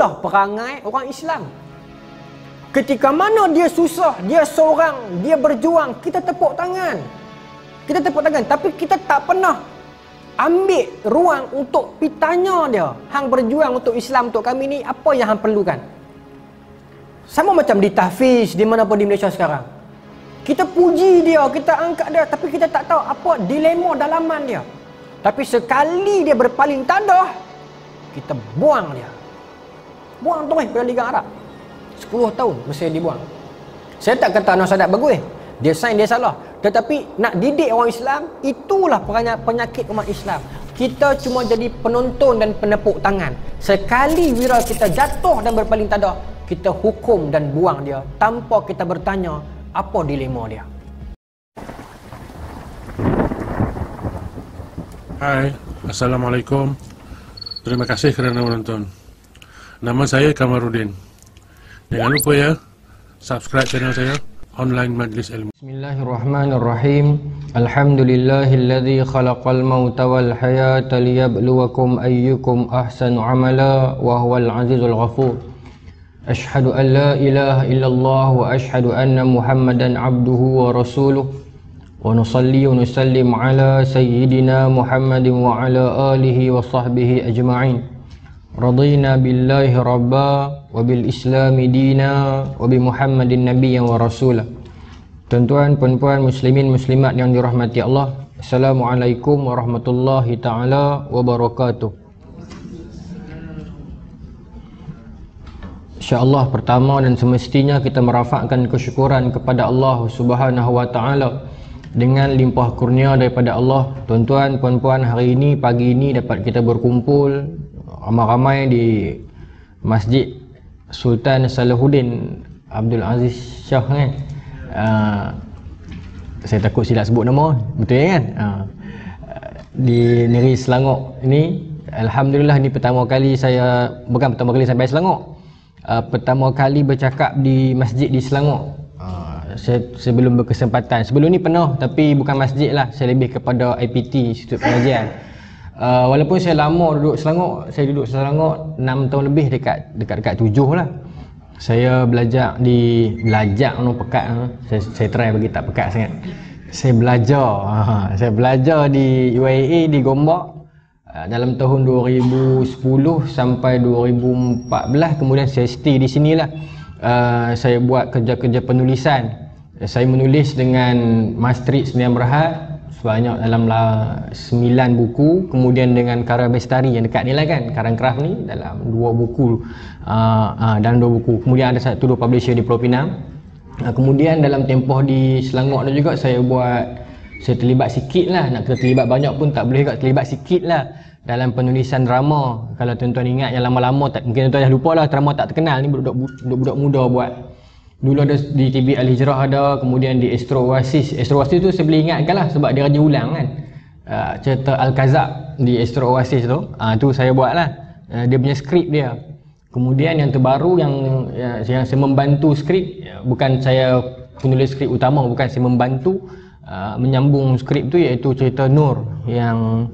itulah perangai orang Islam. Ketika mana dia susah, dia seorang, dia berjuang, kita tepuk tangan. Kita tepuk tangan. Tapi kita tak pernah ambil ruang untuk pitanya dia. Hang berjuang untuk Islam, untuk kami ni, apa yang hang perlukan? Sama macam di tahfiz, di mana pun di Malaysia sekarang. Kita puji dia, kita angkat dia, tapi kita tak tahu apa dilema dalaman dia. Tapi sekali dia berpaling tandah, kita buang dia. Buang terus pada Liga Arab. 10 tahun mesti dibuang. Saya tak kata Anwar Sadat bagus. Dia sign dia salah. Tetapi nak didik orang Islam, itulah penyakit umat Islam. Kita cuma jadi penonton dan penepuk tangan. Sekali wira kita jatuh dan berpaling tadah, kita hukum dan buang dia tanpa kita bertanya apa dilema dia. Hai, Assalamualaikum. Terima kasih kerana menonton. Nama saya Kamarudin. Jangan lupa ya subscribe channel saya Online Majlis Ilmu. Bismillahirrahmanirrahim. Alhamdulillahilladzi khalaqal mauta wal hayata liyabluwakum ayyukum ahsanu amala wa huwal azizul ghafur. Ashhadu an la ilaha illallah wa ashhadu anna Muhammadan abduhu wa rasuluh. Wa nusalli wa nusallim ala sayyidina Muhammadin wa ala alihi wa sahbihi ajma'in. رضينا بالله ربا وبالإسلام دينا وبمحمد نبيا ورسولا Tuan-tuan, puan-puan, muslimin, muslimat yang dirahmati Allah Assalamualaikum warahmatullahi ta'ala wabarakatuh InsyaAllah pertama dan semestinya kita merafakkan kesyukuran kepada Allah subhanahu wa ta'ala dengan limpah kurnia daripada Allah tuan-tuan puan-puan hari ini pagi ini dapat kita berkumpul ramai-ramai di Masjid Sultan Salahuddin Abdul Aziz Shah kan uh, saya takut silap sebut nama betul kan? Uh, di negeri Selangor ini Alhamdulillah ni pertama kali saya bukan pertama kali sampai Selangor uh, pertama kali bercakap di masjid di Selangor. Saya, sebelum berkesempatan. Sebelum ni pernah tapi bukan masjid lah. Saya lebih kepada IPT Institut Pengajian uh, walaupun saya lama duduk Selangor saya duduk Selangor 6 tahun lebih dekat dekat-dekat 7 lah. Saya belajar di belajar no pekat no. saya, saya try bagi tak pekat sangat. Saya belajar uh, saya belajar di UIA di Gombak dalam tahun 2010 sampai 2014 kemudian saya stay di sinilah uh, saya buat kerja-kerja penulisan. Saya menulis dengan Mastrit Senian Berhad sebanyak dalam lah 9 buku kemudian dengan Kara Bestari yang dekat ni lah kan Karang Craft ni dalam dua buku uh, uh, dalam dua buku. Kemudian ada satu dua publisher di Pulau Pinang. Uh, kemudian dalam tempoh di Selangor tu juga saya buat saya terlibat sikit lah. Nak kata terlibat banyak pun tak boleh juga terlibat sikit lah dalam penulisan drama. Kalau tuan-tuan ingat yang lama-lama tak mungkin tuan-tuan dah lupa lah drama tak terkenal ni budak-budak muda buat Dulu ada di TV Al Hijrah ada, kemudian di Astro Oasis. Astro Oasis tu saya boleh ingatkan lah sebab dia raja ulang kan. Uh, cerita Al Kazak di Astro Oasis tu. Uh, tu saya buat lah. Uh, dia punya skrip dia. Kemudian yang terbaru yang ya, yang saya membantu skrip bukan saya penulis skrip utama bukan saya membantu uh, menyambung skrip tu iaitu cerita Nur yang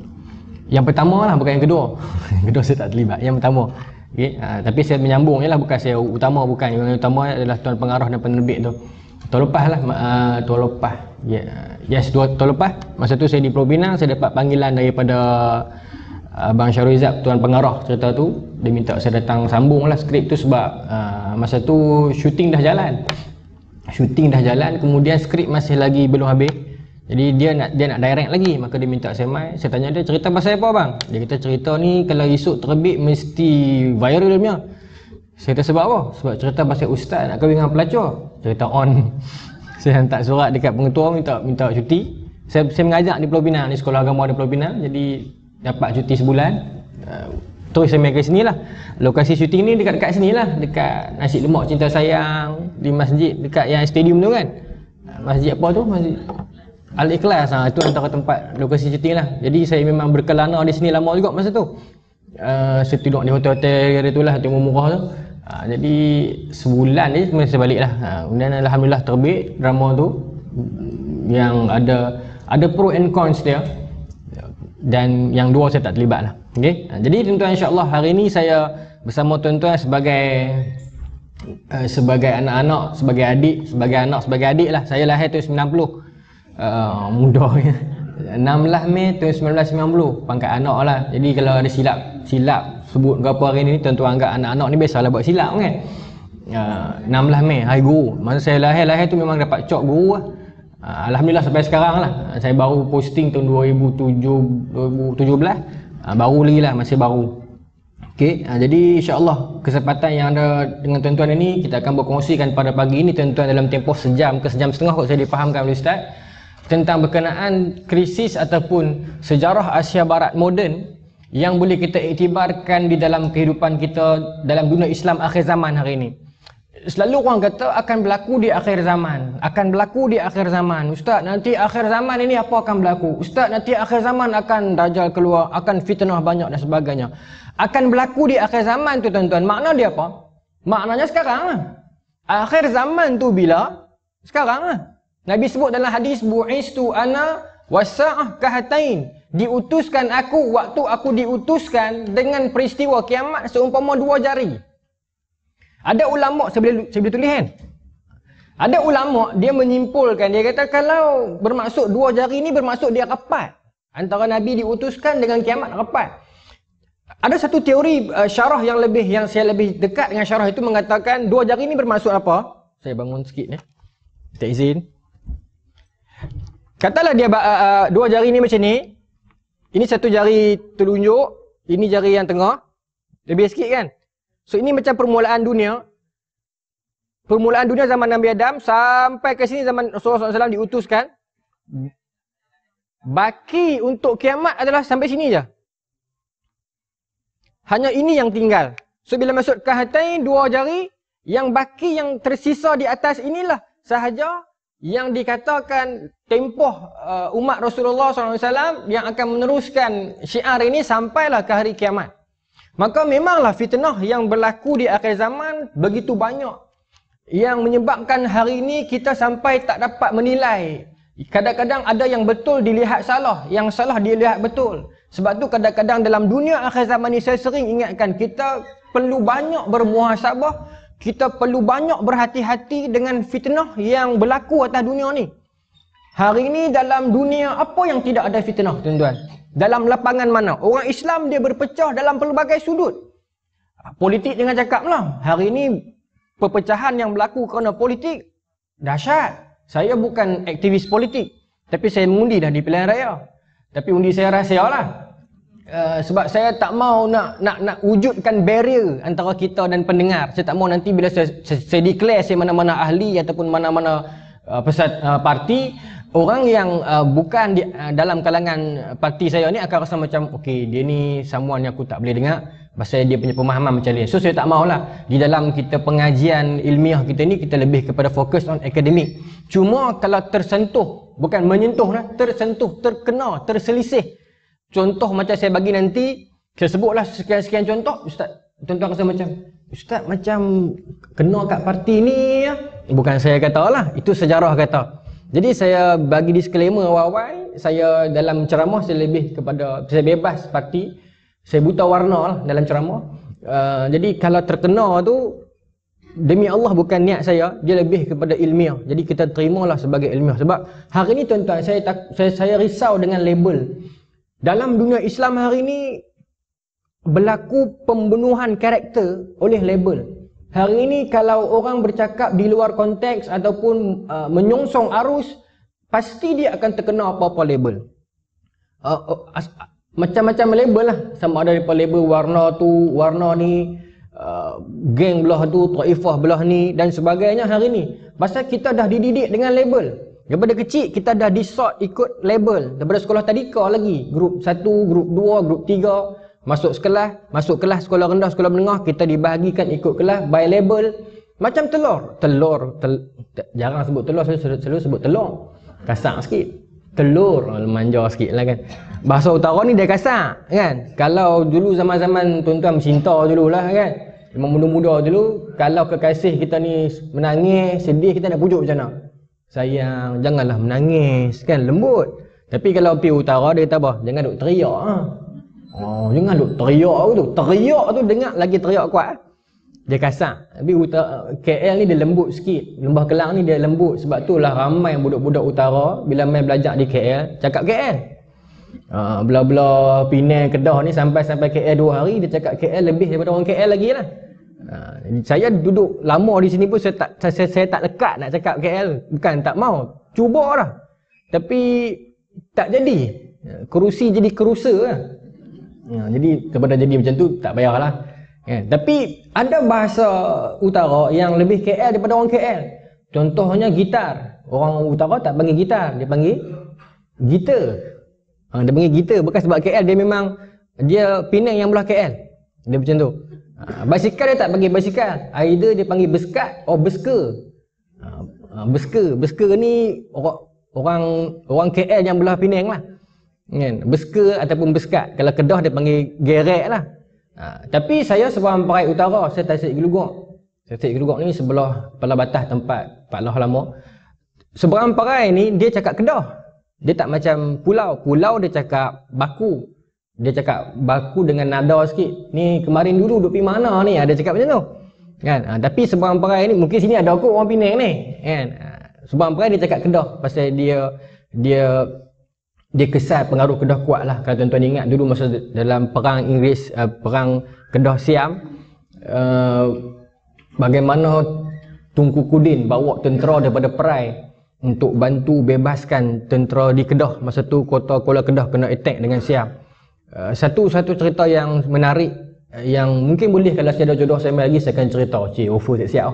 yang pertama lah bukan yang kedua. yang kedua saya tak terlibat. Yang pertama Okay. Ha, tapi saya menyambung je lah bukan saya utama bukan yang utama adalah tuan pengarah dan penerbit tu tuan lepas lah uh, tuan lepas yeah. yes tuan, tuan lepas masa tu saya di Pulau Pinang saya dapat panggilan daripada uh, Bang Syarul tuan pengarah cerita tu dia minta saya datang sambung lah skrip tu sebab uh, masa tu syuting dah jalan syuting dah jalan kemudian skrip masih lagi belum habis jadi dia nak dia nak direct lagi maka dia minta saya mai. Saya tanya dia cerita pasal apa bang? Dia kata cerita ni kalau esok terbit mesti viral punya. Saya kata sebab apa? Sebab cerita pasal ustaz nak kahwin dengan pelacur. Cerita on. saya hantar surat dekat pengetua minta minta cuti. Saya saya mengajar di Pulau Pinang di sekolah agama di Pulau Pinang. Jadi dapat cuti sebulan. Uh, terus saya main ke sini lah. Lokasi syuting ni dekat-dekat sini lah. Dekat nasi lemak cinta sayang. Di masjid dekat yang stadium tu kan. Masjid apa tu? Masjid Al-Ikhlas ha, itu antara tempat lokasi syuting lah. Jadi saya memang berkelana di sini lama juga masa tu. Uh, saya tidur di hotel-hotel kata tu lah, hotel murah tu. Uh, jadi sebulan ni kemudian saya balik lah. Uh, kemudian Alhamdulillah terbit drama tu yang ada ada pro and cons dia dan yang dua saya tak terlibat lah. Okay? Uh, jadi tuan-tuan insyaAllah hari ni saya bersama tuan-tuan sebagai uh, sebagai anak-anak, sebagai adik, sebagai anak, sebagai adik lah. Saya lahir tahun 90. Uh, muda ya. 16 Mei tahun 1990 pangkat anak lah. Jadi kalau ada silap silap sebut berapa hari ni tuan-tuan anggap anak-anak ni biasalah buat silap kan. Uh, 16 Mei hari guru. Masa saya lahir lahir tu memang dapat cok guru lah. Uh, Alhamdulillah sampai sekarang lah. Saya baru posting tahun 2007 2017. Uh, baru lagi lah masih baru. Okey, uh, jadi insya-Allah kesempatan yang ada dengan tuan-tuan ini kita akan berkongsikan pada pagi ini tuan-tuan dalam tempoh sejam ke sejam setengah kalau saya difahamkan oleh ustaz tentang berkenaan krisis ataupun sejarah Asia Barat moden yang boleh kita iktibarkan di dalam kehidupan kita dalam dunia Islam akhir zaman hari ini. Selalu orang kata akan berlaku di akhir zaman, akan berlaku di akhir zaman. Ustaz, nanti akhir zaman ini apa akan berlaku? Ustaz, nanti akhir zaman akan dajal keluar, akan fitnah banyak dan sebagainya akan berlaku di akhir zaman tu tuan-tuan. Makna dia apa? Maknanya sekarang lah. Akhir zaman tu bila? Sekarang lah. Nabi sebut dalam hadis bu'istu ana wasa'ah kahatain. Diutuskan aku waktu aku diutuskan dengan peristiwa kiamat seumpama dua jari. Ada ulama saya boleh tulis kan? Ada ulama dia menyimpulkan dia kata kalau bermaksud dua jari ni bermaksud dia rapat. Antara Nabi diutuskan dengan kiamat rapat. Ada satu teori uh, syarah yang lebih yang saya lebih dekat dengan syarah itu mengatakan dua jari ini bermaksud apa? Saya bangun sikit ni. Tak izin. Katalah dia uh, uh, dua jari ini macam ni. Ini satu jari telunjuk, ini jari yang tengah. Lebih sikit kan? So ini macam permulaan dunia. Permulaan dunia zaman Nabi Adam sampai ke sini zaman Rasulullah SAW diutuskan. Baki untuk kiamat adalah sampai sini je. Hanya ini yang tinggal. So bila masuk kahatain dua jari, yang baki yang tersisa di atas inilah sahaja yang dikatakan tempoh uh, umat Rasulullah SAW yang akan meneruskan syiar ini sampailah ke hari kiamat. Maka memanglah fitnah yang berlaku di akhir zaman begitu banyak yang menyebabkan hari ini kita sampai tak dapat menilai. Kadang-kadang ada yang betul dilihat salah, yang salah dilihat betul. Sebab tu kadang-kadang dalam dunia akhir zaman ni saya sering ingatkan kita perlu banyak bermuhasabah, kita perlu banyak berhati-hati dengan fitnah yang berlaku atas dunia ni. Hari ini dalam dunia apa yang tidak ada fitnah tuan-tuan? Dalam lapangan mana? Orang Islam dia berpecah dalam pelbagai sudut. Politik dengan cakap lah. Hari ini perpecahan yang berlaku kerana politik dahsyat. Saya bukan aktivis politik. Tapi saya mengundi dah di pilihan raya. Tapi undi saya rahsia lah. Uh, sebab saya tak mau nak nak nak wujudkan barrier antara kita dan pendengar. Saya tak mau nanti bila saya saya, saya declare saya mana-mana ahli ataupun mana-mana uh, pesat uh, parti orang yang uh, bukan di, uh, dalam kalangan parti saya ni akan rasa macam okey dia ni someone yang aku tak boleh dengar pasal dia punya pemahaman macam ni. So saya tak maulah di dalam kita pengajian ilmiah kita ni kita lebih kepada fokus on akademik. Cuma kalau tersentuh bukan menyentuh lah, tersentuh, terkena, terselisih Contoh macam saya bagi nanti, saya sebutlah sekian-sekian contoh, Ustaz. Tuan-tuan rasa macam, Ustaz macam kena kat parti ni ya. Bukan saya kata lah, itu sejarah kata. Jadi saya bagi disclaimer awal-awal, saya dalam ceramah saya lebih kepada, saya bebas parti. Saya buta warna lah dalam ceramah. Uh, jadi kalau terkena tu, demi Allah bukan niat saya, dia lebih kepada ilmiah. Jadi kita terimalah sebagai ilmiah. Sebab hari ni tuan-tuan, saya, saya, saya risau dengan label. Dalam dunia Islam hari ini berlaku pembunuhan karakter oleh label. Hari ini kalau orang bercakap di luar konteks ataupun uh, menyongsong arus, pasti dia akan terkena apa-apa label. Uh, uh, macam-macam label lah. Sama ada daripada label warna tu, warna ni, uh, geng belah tu, taifah belah ni dan sebagainya hari ini. Pasal kita dah dididik dengan label. Daripada kecil kita dah disort ikut label. Daripada sekolah tadika lagi. Grup 1, grup 2, grup 3. Masuk sekolah, masuk kelas sekolah rendah, sekolah menengah. Kita dibahagikan ikut kelas by label. Macam telur. Telur. Tel, jarang sebut telur, saya selalu, selalu sebut telur. Kasar sikit. Telur. Oh, manja sikit lah kan. Bahasa utara ni dia kasar kan. Kalau dulu zaman-zaman tuan-tuan cinta dulu lah kan. Memang muda-muda dulu. Kalau kekasih kita ni menangis, sedih, kita nak pujuk macam mana? Sayang janganlah menangis kan lembut tapi kalau pergi utara dia kata apa jangan duk teriak ha. Oh, jangan duk teriak tu. Teriak tu dengar lagi teriak kuat. eh. Dia kasar. Tapi utara, KL ni dia lembut sikit. Lembah Kelang ni dia lembut. Sebab tu lah ramai budak-budak utara bila main belajar di KL, cakap KL. Uh, Belah-belah Penang, Kedah ni sampai-sampai KL dua hari, dia cakap KL lebih daripada orang KL lagi lah. Uh, saya duduk lama di sini pun saya tak saya, saya tak lekat nak cakap KL. Bukan tak mau. Cuba lah. Tapi tak jadi. Uh, Kerusi jadi kerusa lah. Ya, jadi daripada jadi macam tu tak payahlah. Ya, tapi ada bahasa utara yang lebih KL daripada orang KL. Contohnya gitar. Orang utara tak panggil gitar, dia panggil gitar. Ha, dia panggil gitar bukan sebab KL dia memang dia Penang yang belah KL. Dia macam tu. Ha, basikal dia tak panggil basikal. Either dia panggil beskat atau besker. Ha, ha, besker, besker ni orang orang orang KL yang belah Penang lah. Kan? Besker ataupun beskat. Kalau Kedah dia panggil gerek lah. Ha, tapi saya seorang perai utara, saya Tasik Gelugok. Tasik Gelugok ni sebelah Pala Batas tempat Pak Lah lama. Seberang perai ni dia cakap Kedah. Dia tak macam pulau. Pulau dia cakap baku. Dia cakap baku dengan nada sikit. Ni kemarin dulu duduk pergi mana ni? Ada cakap macam tu. Kan? Ha, tapi seberang perai ni mungkin sini ada aku orang Penang ni. Kan? Ha, seberang perai dia cakap Kedah pasal dia dia dia kesan pengaruh Kedah kuat lah kalau tuan-tuan ingat dulu masa dalam perang Inggeris uh, perang Kedah Siam uh, bagaimana Tunku Kudin bawa tentera daripada Perai untuk bantu bebaskan tentera di Kedah masa tu kota Kuala Kedah kena attack dengan Siam uh, satu satu cerita yang menarik uh, yang mungkin boleh kalau saya ada jodoh saya lagi saya akan cerita cik offer siap-siap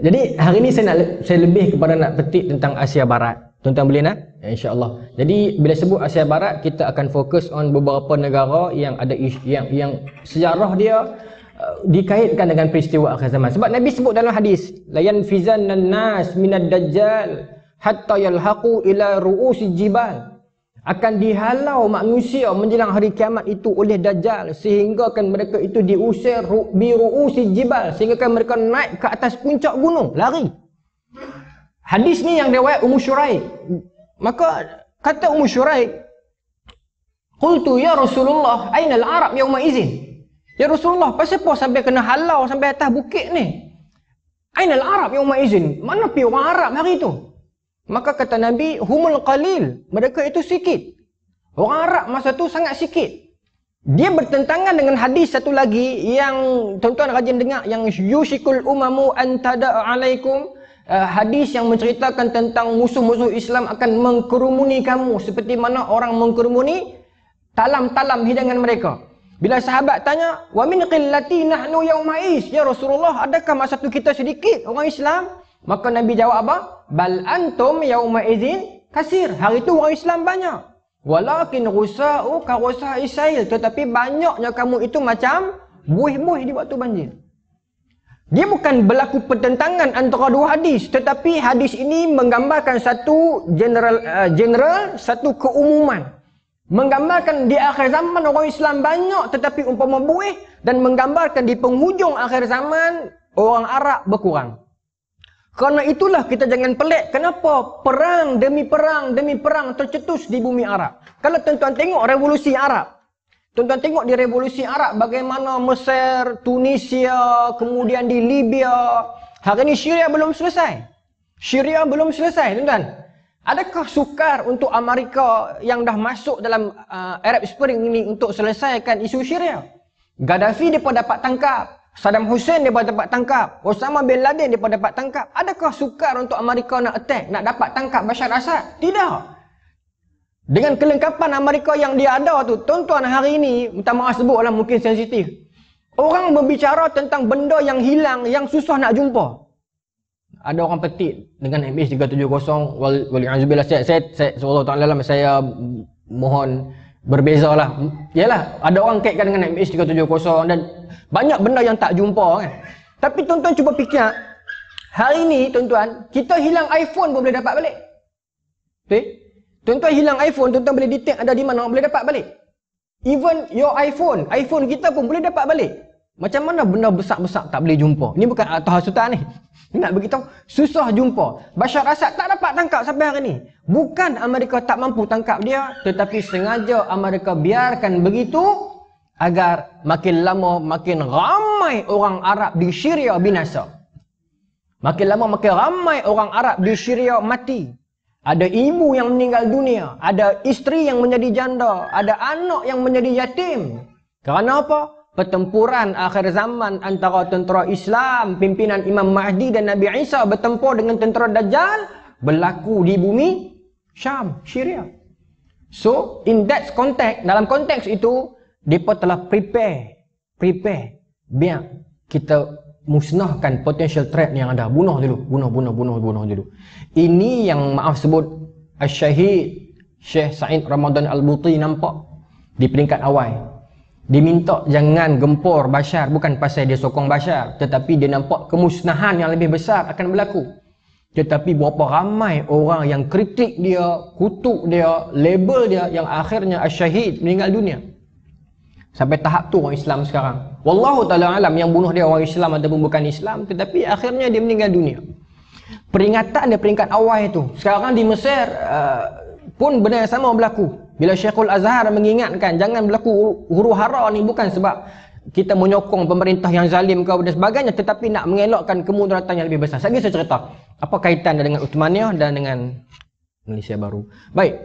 jadi hari ni saya nak saya lebih kepada nak petik tentang Asia Barat Tuan-tuan boleh nak? Ya, InsyaAllah. Jadi bila sebut Asia Barat, kita akan fokus on beberapa negara yang ada yang yang sejarah dia uh, dikaitkan dengan peristiwa akhir zaman. Sebab Nabi sebut dalam hadis, layan fizan nas minad dajjal hatta yalhaqu ila ru'usi jibal. Akan dihalau manusia menjelang hari kiamat itu oleh dajjal sehingga kan mereka itu diusir bi ru'usi jibal sehingga kan mereka naik ke atas puncak gunung, lari. Hadis ni yang riwayat Ummu Syuraik. Maka kata Ummu Syuraik, "Qultu ya Rasulullah, aina al-Arab yauma izin?" Ya Rasulullah, pasal apa sampai kena halau sampai atas bukit ni? Aina al-Arab yauma izin? Mana pi orang Arab hari itu? Maka kata Nabi, humul qalil. Mereka itu sikit. Orang Arab masa tu sangat sikit. Dia bertentangan dengan hadis satu lagi yang tuan-tuan rajin dengar yang yushikul umamu antada alaikum uh, hadis yang menceritakan tentang musuh-musuh Islam akan mengkerumuni kamu seperti mana orang mengkerumuni talam-talam hidangan mereka. Bila sahabat tanya, "Wa min qillati nahnu yaumais?" Ya Rasulullah, adakah masa tu kita sedikit orang Islam? Maka Nabi jawab apa? "Bal antum yaumaizin kasir." Hari itu orang Islam banyak. Walakin rusa'u ka rusa'i sail, tetapi banyaknya kamu itu macam buih-buih di waktu banjir. Dia bukan berlaku pertentangan antara dua hadis tetapi hadis ini menggambarkan satu general uh, general satu keumuman. Menggambarkan di akhir zaman orang Islam banyak tetapi umpama buih dan menggambarkan di penghujung akhir zaman orang Arab berkurang. Kerana itulah kita jangan pelik kenapa perang demi perang demi perang tercetus di bumi Arab. Kalau tuan-tuan tengok revolusi Arab, Tuan-tuan tengok di revolusi Arab bagaimana Mesir, Tunisia, kemudian di Libya. Hari ini Syria belum selesai. Syria belum selesai, tuan-tuan. Adakah sukar untuk Amerika yang dah masuk dalam uh, Arab Spring ini untuk selesaikan isu Syria? Gaddafi mereka dapat tangkap. Saddam Hussein mereka dapat tangkap. Osama bin Laden mereka dapat tangkap. Adakah sukar untuk Amerika nak attack, nak dapat tangkap Bashar Assad? Tidak. Dengan kelengkapan Amerika yang dia ada tu, tuan-tuan hari ini, minta maaf sebutlah mungkin sensitif. Orang berbicara tentang benda yang hilang, yang susah nak jumpa. Ada orang petik dengan MH370, wal wali'azubillah, saya, saya, saya, Allah Ta'ala lah, saya mohon berbeza lah. Yalah, ada orang kaitkan dengan MH370 dan banyak benda yang tak jumpa kan. Tapi tuan-tuan cuba fikir, hari ini tuan-tuan, kita hilang iPhone pun boleh dapat balik. Okay? Tuan-tuan hilang iPhone, tuan-tuan boleh detect ada di mana, boleh dapat balik. Even your iPhone, iPhone kita pun boleh dapat balik. Macam mana benda besar-besar tak boleh jumpa? Ini bukan atau hasutan ni. Nak beritahu, susah jumpa. Bashar Assad tak dapat tangkap sampai hari ni. Bukan Amerika tak mampu tangkap dia, tetapi sengaja Amerika biarkan begitu agar makin lama makin ramai orang Arab di Syria binasa. Makin lama makin ramai orang Arab di Syria mati. Ada ibu yang meninggal dunia, ada isteri yang menjadi janda, ada anak yang menjadi yatim. Kerana apa? Pertempuran akhir zaman antara tentera Islam, pimpinan Imam Mahdi dan Nabi Isa bertempur dengan tentera Dajjal berlaku di bumi Syam, Syria. So, in that context, dalam konteks itu, mereka telah prepare, prepare, biar kita musnahkan potential threat yang ada. Bunuh dulu, bunuh, bunuh, bunuh, bunuh dulu. Ini yang maaf sebut Al-Syahid Syekh Said Ramadan Al-Buti nampak di peringkat awal diminta jangan gempur Bashar bukan pasal dia sokong Bashar tetapi dia nampak kemusnahan yang lebih besar akan berlaku. Tetapi berapa ramai orang yang kritik dia kutuk dia label dia yang akhirnya asyahid meninggal dunia. Sampai tahap tu orang Islam sekarang. Wallahu taala alam yang bunuh dia orang Islam ataupun bukan Islam tetapi akhirnya dia meninggal dunia. Peringatan dia peringkat awal itu. Sekarang di Mesir uh, pun benda yang sama berlaku bila Syekhul Azhar mengingatkan jangan berlaku huru hara ni bukan sebab kita menyokong pemerintah yang zalim kau dan sebagainya tetapi nak mengelakkan kemudaratan yang lebih besar. Saya saya cerita apa kaitan dengan Uthmaniyah dan dengan Malaysia baru. Baik.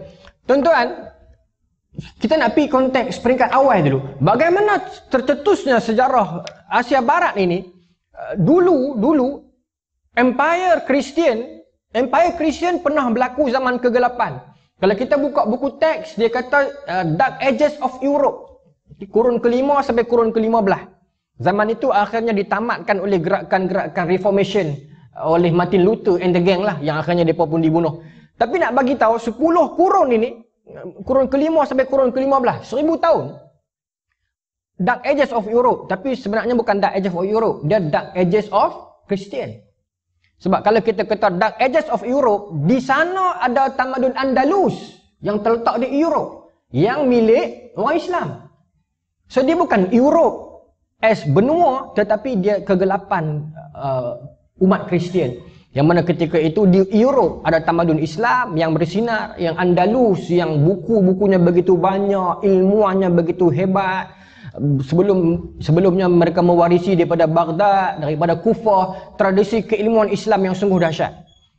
Tuan-tuan, kita nak pergi konteks peringkat awal dulu. Bagaimana tercetusnya sejarah Asia Barat ini? Uh, dulu, dulu Empire Christian, Empire Christian pernah berlaku zaman kegelapan. Kalau kita buka buku teks, dia kata uh, Dark Ages of Europe. Kurun kelima sampai kurun kelima belah. Zaman itu akhirnya ditamatkan oleh gerakan-gerakan Reformation uh, oleh Martin Luther and the gang lah yang akhirnya mereka pun dibunuh. Tapi nak bagi tahu 10 kurun ini, kurun kelima sampai kurun kelima belah, seribu tahun. Dark Ages of Europe. Tapi sebenarnya bukan Dark Ages of Europe. Dia Dark Ages of Christian. Sebab kalau kita kata Dark Ages of Europe, di sana ada tamadun Andalus yang terletak di Europe yang milik orang Islam. So dia bukan Europe as benua tetapi dia kegelapan uh, umat Kristian. Yang mana ketika itu di Europe ada tamadun Islam yang bersinar, yang Andalus, yang buku-bukunya begitu banyak, ilmuannya begitu hebat, sebelum sebelumnya mereka mewarisi daripada Baghdad, daripada Kufah, tradisi keilmuan Islam yang sungguh dahsyat.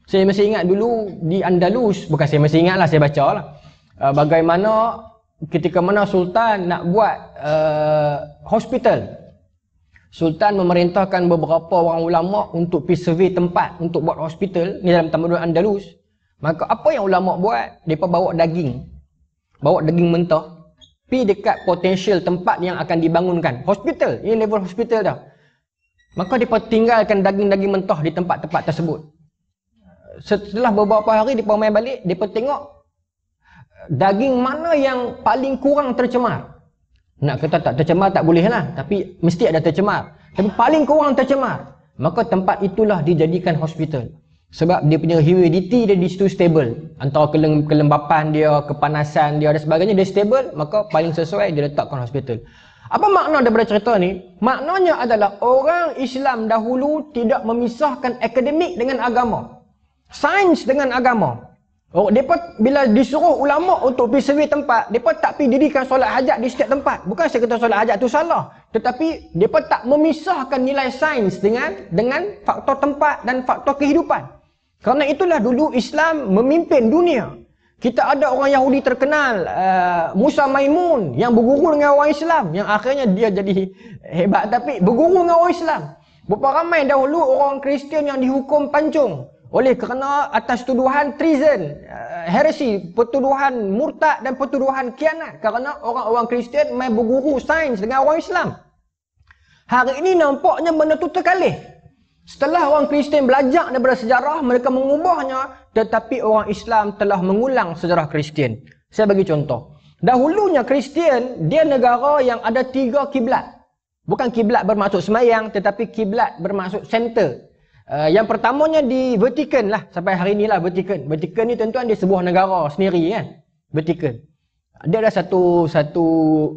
Saya masih ingat dulu di Andalus, bukan saya masih ingat lah, saya baca lah. Uh, bagaimana ketika mana Sultan nak buat uh, hospital. Sultan memerintahkan beberapa orang ulama untuk pergi survey tempat untuk buat hospital ni dalam tamadun Andalus. Maka apa yang ulama buat? Mereka bawa daging. Bawa daging mentah pi dekat potensial tempat yang akan dibangunkan. Hospital, ini level hospital dah. Maka dia tinggalkan daging-daging mentah di tempat-tempat tersebut. Setelah beberapa hari dia main balik, dia tengok daging mana yang paling kurang tercemar. Nak kata tak tercemar tak boleh lah. Tapi mesti ada tercemar. Tapi paling kurang tercemar. Maka tempat itulah dijadikan hospital. Sebab dia punya humidity dia di situ stable. Antara kelembapan dia, kepanasan dia dan sebagainya dia stable, maka paling sesuai dia letakkan hospital. Apa makna daripada cerita ni? Maknanya adalah orang Islam dahulu tidak memisahkan akademik dengan agama. Sains dengan agama. Oh, depa bila disuruh ulama untuk pergi survey tempat, depa tak pergi dirikan solat hajat di setiap tempat. Bukan saya kata solat hajat tu salah, tetapi depa tak memisahkan nilai sains dengan dengan faktor tempat dan faktor kehidupan. Kerana itulah dulu Islam memimpin dunia. Kita ada orang Yahudi terkenal, uh, Musa Maimun yang berguru dengan orang Islam. Yang akhirnya dia jadi hebat tapi berguru dengan orang Islam. Berapa ramai dahulu orang Kristian yang dihukum pancung. Oleh kerana atas tuduhan treason, uh, heresy, pertuduhan murtad dan pertuduhan kianat. Kerana orang-orang Kristian main berguru sains dengan orang Islam. Hari ini nampaknya benda tu terkalih. Setelah orang Kristian belajar daripada sejarah, mereka mengubahnya. Tetapi orang Islam telah mengulang sejarah Kristian. Saya bagi contoh. Dahulunya Kristian, dia negara yang ada tiga kiblat. Bukan kiblat bermaksud semayang, tetapi kiblat bermaksud center. Uh, yang pertamanya di Vatican lah. Sampai hari inilah Vatican. Vatican ni tuan-tuan dia sebuah negara sendiri kan. Vatican. Dia ada satu satu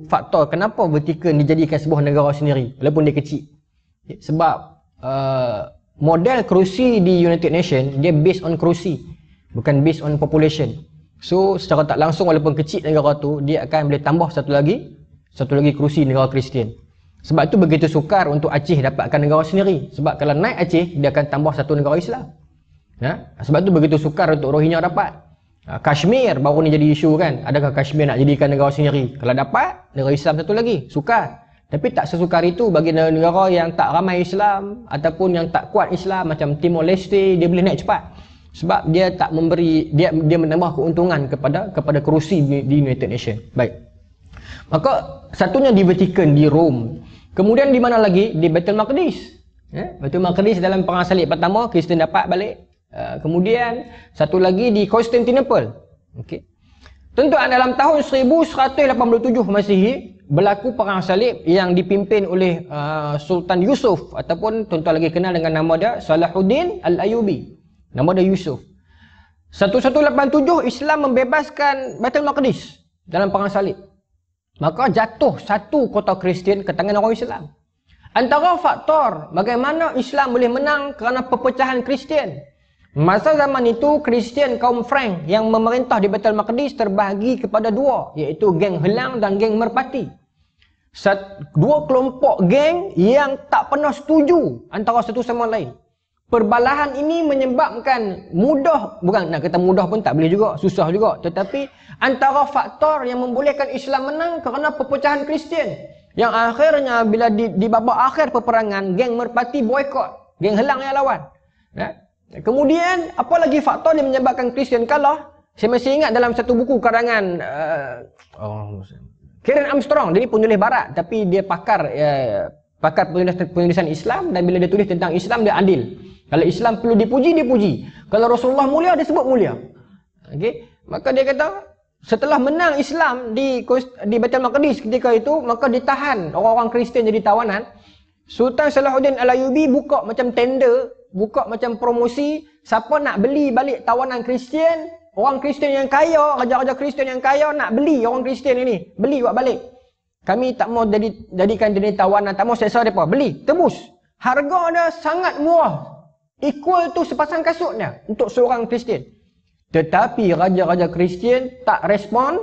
faktor kenapa Vatikan dijadikan sebuah negara sendiri walaupun dia kecil. Sebab uh, model kerusi di United Nation dia based on kerusi bukan based on population. So secara tak langsung walaupun kecil negara tu dia akan boleh tambah satu lagi satu lagi kerusi negara Kristian. Sebab itu begitu sukar untuk Aceh dapatkan negara sendiri. Sebab kalau naik Aceh dia akan tambah satu negara Islam. Ya? Sebab itu begitu sukar untuk Rohingya dapat. Ha, Kashmir baru ni jadi isu kan. Adakah Kashmir nak jadikan negara sendiri? Kalau dapat, negara Islam satu lagi. Sukar. Tapi tak sesukar itu bagi negara yang tak ramai Islam ataupun yang tak kuat Islam macam Timor Leste, dia boleh naik cepat. Sebab dia tak memberi dia dia menambah keuntungan kepada kepada kerusi di United Nation. Baik. Maka satunya di Vatican di Rome. Kemudian di mana lagi? Di Baitul Maqdis. Ya, Baitul Maqdis dalam perang salib pertama Kristian dapat balik Uh, kemudian satu lagi di Constantinople. Okey. Tentu dalam tahun 1187 Masihi berlaku perang salib yang dipimpin oleh uh, Sultan Yusuf ataupun tuan-tuan lagi kenal dengan nama dia Salahuddin Al-Ayyubi. Nama dia Yusuf. 1187 Islam membebaskan Baitul Maqdis dalam perang salib. Maka jatuh satu kota Kristian ke tangan orang Islam. Antara faktor bagaimana Islam boleh menang kerana perpecahan Kristian Masa zaman itu Kristian kaum Frank yang memerintah di Baitul Maqdis terbahagi kepada dua iaitu geng Helang dan geng Merpati. Sat, dua kelompok geng yang tak pernah setuju antara satu sama lain. Perbalahan ini menyebabkan mudah, bukan nak kata mudah pun tak boleh juga, susah juga. Tetapi antara faktor yang membolehkan Islam menang kerana perpecahan Kristian. Yang akhirnya bila di, di babak akhir peperangan, geng Merpati boykot. Geng Helang yang lawan. Ya? Kemudian, apa lagi faktor yang menyebabkan Kristian kalah? Saya masih ingat dalam satu buku karangan uh, oh, Karen Armstrong. Dia ni penulis barat tapi dia pakar uh, pakar penulisan, penulisan Islam dan bila dia tulis tentang Islam dia adil. Kalau Islam perlu dipuji, dipuji. Kalau Rasulullah mulia, dia sebut mulia. Okay? Maka dia kata, setelah menang Islam di di Baitul Maqdis ketika itu, maka ditahan orang-orang Kristian jadi tawanan. Sultan Salahuddin Al-Ayyubi buka macam tender buka macam promosi siapa nak beli balik tawanan Kristian orang Kristian yang kaya raja-raja Kristian yang kaya nak beli orang Kristian ini. Beli buat balik. Kami tak mau jadi jadikan jadi tawanan tak mau seksa depa beli tebus. Harga dia sangat murah. Equal tu sepasang kasutnya untuk seorang Kristian. Tetapi raja-raja Kristian tak respon.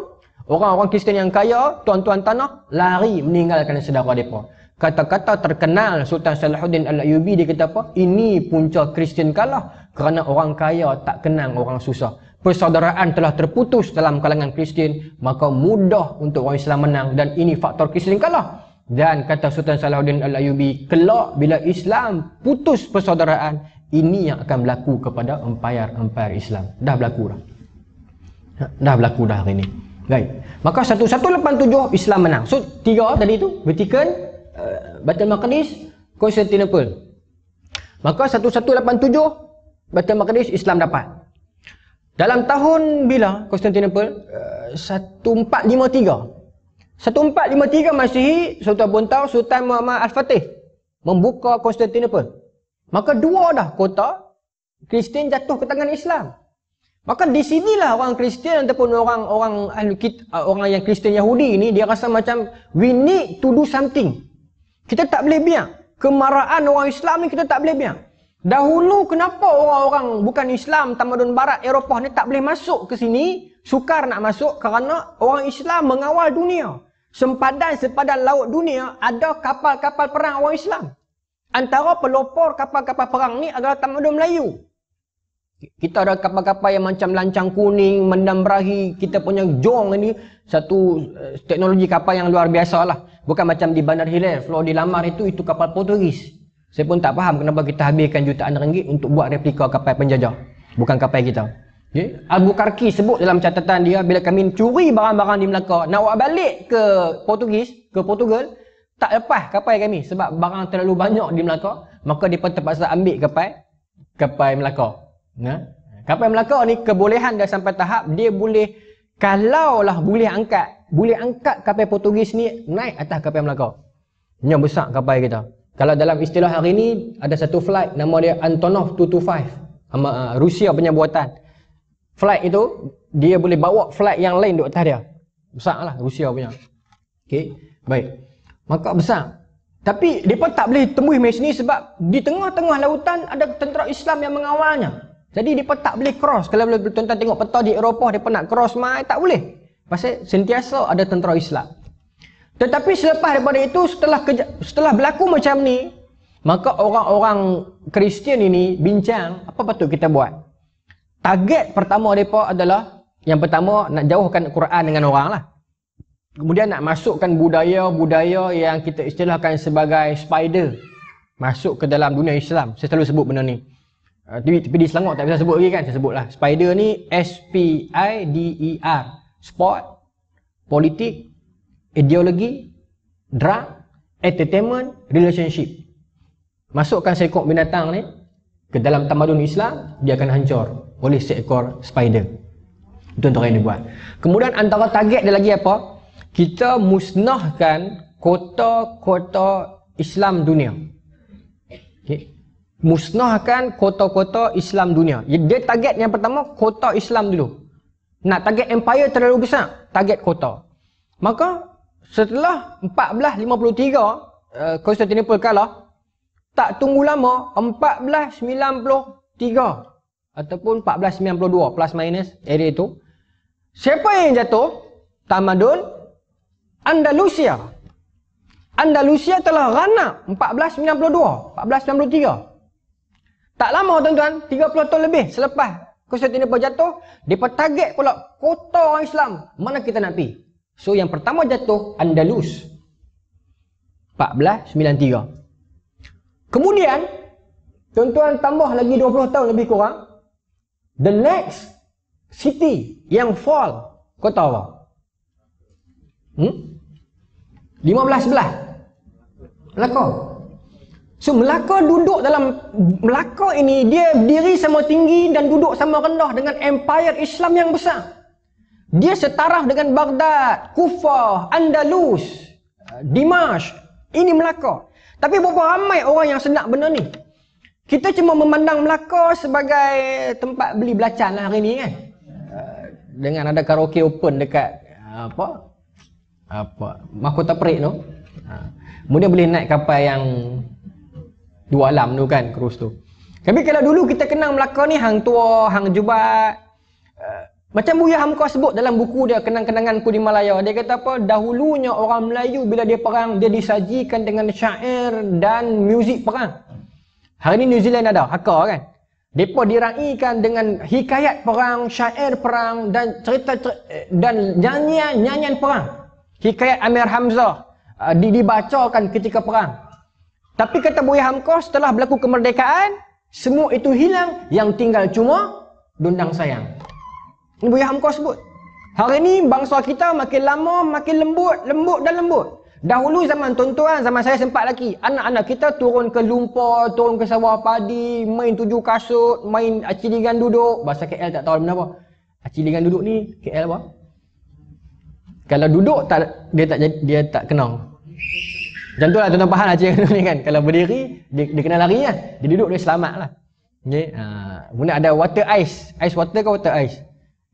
Orang-orang Kristian yang kaya tuan-tuan tanah lari meninggalkan saudara depa Kata-kata terkenal Sultan Salahuddin Al-Ayyubi dia kata apa? Ini punca Kristian kalah kerana orang kaya tak kenang orang susah. Persaudaraan telah terputus dalam kalangan Kristian, maka mudah untuk orang Islam menang dan ini faktor Kristian kalah. Dan kata Sultan Salahuddin Al-Ayyubi, kelak bila Islam putus persaudaraan, ini yang akan berlaku kepada empire-empire Islam. Dah berlaku dah. Dah berlaku dah hari ini. Baik. Maka 1187 Islam menang. So tiga tadi tu, Vatican, uh, Baitul Maqdis Constantinople maka 1187 Baitul Maqdis Islam dapat dalam tahun bila Constantinople uh, 1453 1453 Masihi Sultan Buntau Sultan Muhammad Al-Fatih membuka Constantinople maka dua dah kota Kristian jatuh ke tangan Islam Maka di sinilah orang Kristian ataupun orang-orang orang yang Kristian Yahudi ini dia rasa macam we need to do something. Kita tak boleh biar. Kemarahan orang Islam ni kita tak boleh biar. Dahulu kenapa orang-orang bukan Islam tamadun barat Eropah ni tak boleh masuk ke sini? Sukar nak masuk kerana orang Islam mengawal dunia. Sempadan-sempadan laut dunia ada kapal-kapal perang orang Islam. Antara pelopor kapal-kapal perang ni adalah tamadun Melayu. Kita ada kapal-kapal yang macam lancang kuning, mendam berahi. Kita punya jong ini satu uh, teknologi kapal yang luar biasa lah. Bukan macam di Bandar Hilir, Flow di Lamar itu, itu kapal Portugis. Saya pun tak faham kenapa kita habiskan jutaan ringgit untuk buat replika kapal penjajah. Bukan kapal kita. Okay? Abu Karki sebut dalam catatan dia, bila kami curi barang-barang di Melaka, nak buat balik ke Portugis, ke Portugal, tak lepas kapal kami. Sebab barang terlalu banyak di Melaka, maka dia pun terpaksa ambil kapal, kapal Melaka. Ya? Kapal Melaka ni kebolehan dah sampai tahap dia boleh kalaulah boleh angkat, boleh angkat kapal Portugis ni naik atas kapal Melaka. Ini besar kapal kita. Kalau dalam istilah hari ni ada satu flight nama dia Antonov 225. Ama, uh, Rusia punya buatan. Flight itu dia boleh bawa flight yang lain di atas dia. Besar lah Rusia punya. Okey. Baik. Maka besar. Tapi mereka tak boleh tembus mai sini sebab di tengah-tengah lautan ada tentera Islam yang mengawalnya. Jadi mereka tak boleh cross. Kalau boleh tuan-tuan tengok peta di Eropah, mereka nak cross mai, tak boleh. Pasal sentiasa ada tentera Islam. Tetapi selepas daripada itu, setelah setelah berlaku macam ni, maka orang-orang Kristian ini bincang, apa patut kita buat? Target pertama mereka adalah, yang pertama nak jauhkan Quran dengan orang lah. Kemudian nak masukkan budaya-budaya yang kita istilahkan sebagai spider masuk ke dalam dunia Islam. Saya selalu sebut benda ni. Uh, tapi di Selangor tak bisa sebut lagi kan? Saya sebutlah. Spider ni S-P-I-D-E-R. Sport, politik, ideologi, drug, entertainment, relationship. Masukkan seekor binatang ni ke dalam tamadun Islam, dia akan hancur oleh seekor spider. Itu antara yang dibuat. Kemudian antara target dia lagi apa? kita musnahkan kota-kota Islam dunia. Okay. Musnahkan kota-kota Islam dunia. Dia target yang pertama, kota Islam dulu. Nak target empire terlalu besar, target kota. Maka setelah 1453, uh, Constantinople kalah, tak tunggu lama, 1493 ataupun 1492 plus minus area itu. Siapa yang jatuh? Tamadun Andalusia. Andalusia telah rana 1492, 1493. Tak lama tuan-tuan, 30 tahun lebih selepas Konstantinopel jatuh, depa target pula kota orang Islam. Mana kita nak pi? So yang pertama jatuh Andalus. 1493. Kemudian tuan-tuan tambah lagi 20 tahun lebih kurang. The next city yang fall kota apa? Hmm? 15 sebelah. Melaka. So Melaka duduk dalam Melaka ini dia berdiri sama tinggi dan duduk sama rendah dengan empire Islam yang besar. Dia setaraf dengan Baghdad, Kufah, Andalus, Dimash. Ini Melaka. Tapi berapa ramai orang yang senak benda ni? Kita cuma memandang Melaka sebagai tempat beli belacan lah hari ni kan. Dengan ada karaoke open dekat apa apa mahkota perik tu ha. kemudian boleh naik kapal yang dua alam tu kan cruise tu tapi kalau dulu kita kenal Melaka ni hang tua hang jubat macam Buya Hamka sebut dalam buku dia kenang-kenanganku di Malaya dia kata apa dahulunya orang Melayu bila dia perang dia disajikan dengan syair dan muzik perang hari ni New Zealand ada haka kan mereka diraikan dengan hikayat perang, syair perang dan cerita, cerita dan nyanyian-nyanyian perang. Hikayat Amir Hamzah uh, dibacakan ketika perang. Tapi kata Buya Hamka setelah berlaku kemerdekaan, semua itu hilang, yang tinggal cuma dundang sayang. Ini Buya Hamka sebut. Hari ini bangsa kita makin lama makin lembut, lembut dan lembut. Dahulu zaman tuan-tuan, zaman saya sempat lagi. Anak-anak kita turun ke lumpur, turun ke sawah padi, main tujuh kasut, main aciligan duduk. Bahasa KL tak tahu benda apa. Aciligan duduk ni KL apa? Kalau duduk tak dia tak dia tak kenal. Macam tu lah tuan-tuan faham lah cik ni kan. Kalau berdiri, dia, dia kena lari lah. Dia duduk, dia selamat lah. Okay. Ha. Kemudian ada water ice. Ice water ke water ice?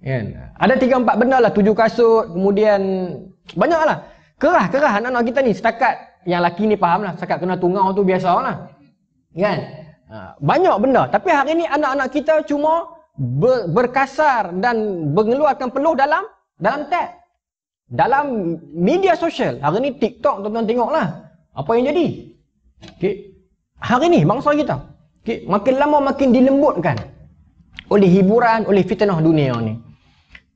Kan? Ada tiga empat benda lah. Tujuh kasut. Kemudian banyak lah. Kerah, kerah anak-anak kita ni. Setakat yang laki ni faham lah. Setakat kena tungau tu biasa lah. Kan? Ha. Banyak benda. Tapi hari ni anak-anak kita cuma ber, berkasar dan mengeluarkan peluh dalam dalam tab dalam media sosial hari ni TikTok tuan-tuan tengoklah apa yang jadi okay. hari ni bangsa kita okay. makin lama makin dilembutkan oleh hiburan oleh fitnah dunia ni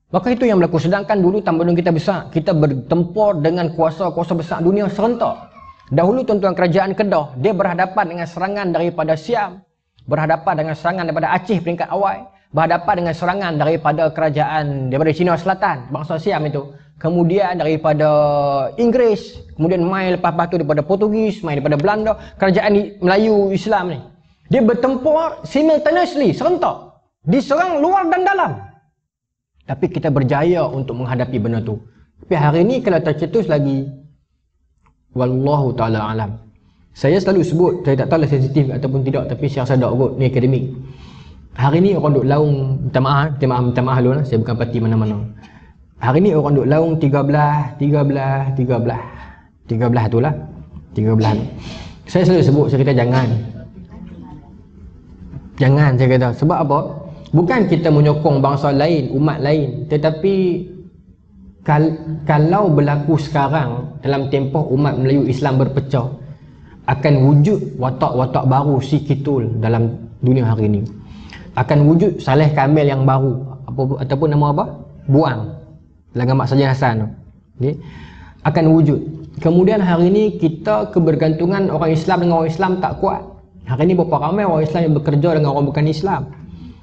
maka itu yang berlaku sedangkan dulu tamadun kita besar kita bertempur dengan kuasa-kuasa besar dunia serentak dahulu tuan-tuan kerajaan Kedah dia berhadapan dengan serangan daripada Siam berhadapan dengan serangan daripada Aceh peringkat awal berhadapan dengan serangan daripada kerajaan daripada Cina Selatan bangsa Siam itu kemudian daripada Inggeris, kemudian main lepas-lepas daripada Portugis, main daripada Belanda, kerajaan Melayu Islam ni. Dia bertempur simultaneously, serentak. Diserang luar dan dalam. Tapi kita berjaya untuk menghadapi benda tu. Tapi hari ni kalau tercetus lagi, Wallahu ta'ala alam. Saya selalu sebut, saya tak tahu lah sensitif ataupun tidak, tapi saya rasa tak kot, ni akademik. Hari ni orang duk laung, minta maaf, minta maaf, minta maaf lah, saya bukan parti mana-mana Hari ni orang duk laung 13, 13, 13. 13 tu lah. 13. Saya selalu sebut, saya kata jangan. Jangan saya kata. Sebab apa? Bukan kita menyokong bangsa lain, umat lain. Tetapi kal kalau berlaku sekarang dalam tempoh umat Melayu Islam berpecah akan wujud watak-watak baru si kitul dalam dunia hari ini. Akan wujud Saleh Kamil yang baru apa ataupun nama apa? Buang. Dalam Mak Sajen Hasan tu. Okay. akan wujud. Kemudian hari ini kita kebergantungan orang Islam dengan orang Islam tak kuat. Hari ini berapa ramai orang Islam yang bekerja dengan orang bukan Islam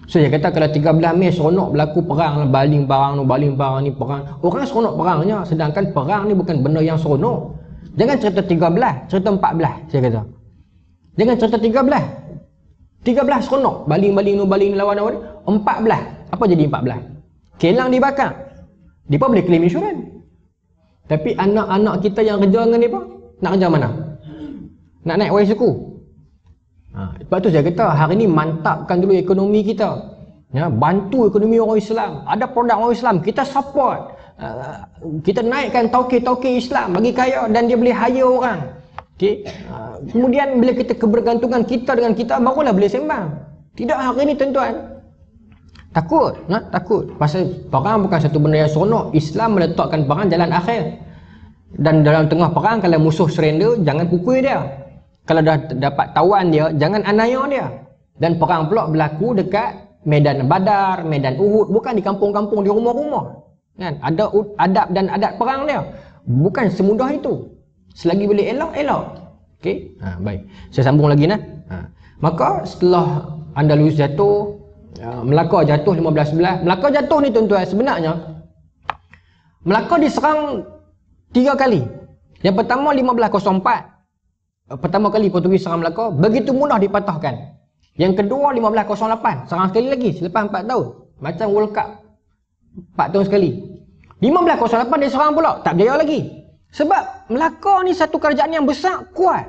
So dia kata kalau 13 Mei seronok berlaku perang baling barang baling barang ni perang. Orang seronok perangnya sedangkan perang ni bukan benda yang seronok. Jangan cerita 13, cerita 14 saya kata. Jangan cerita 13. 13 seronok baling-baling ni baling lawan lawan 14. Apa jadi 14? Kelang dibakar. Pun boleh claim insurans. Tapi anak-anak kita yang kerja dengan dia nak kerja mana? Nak naik wayang suku? Ha, sebab tu saya kata hari ni mantapkan dulu ekonomi kita. Ya, bantu ekonomi orang Islam. Ada produk orang Islam, kita support. Uh, kita naikkan tauke-tauke Islam bagi kaya dan dia boleh hire orang. Okay. Uh, kemudian bila kita kebergantungan kita dengan kita barulah boleh sembang. Tidak hari ni tuan-tuan. Takut, ha? takut. Pasal perang bukan satu benda yang seronok. Islam meletakkan perang jalan akhir. Dan dalam tengah perang kalau musuh surrender, jangan pukul dia kalau dah dapat tawan dia jangan anaya dia. Dan perang pula berlaku dekat medan badar medan uhud bukan di kampung-kampung di rumah-rumah. Kan? Ada adab dan adat perang dia. Bukan semudah itu. Selagi boleh elok elok. Okey? Ha baik. Saya sambung lagi nah. Ha. maka setelah andalus jatuh ya, melaka jatuh 15 11 melaka jatuh ni tuan-tuan sebenarnya melaka diserang tiga kali. Yang pertama 1504 Eh, pertama kali Portugis serang Melaka begitu mudah dipatahkan. Yang kedua 1508 serang sekali lagi selepas 4 tahun. Macam World Cup 4 tahun sekali. 1508 dia serang pula tak berjaya lagi. Sebab Melaka ni satu kerajaan yang besar kuat.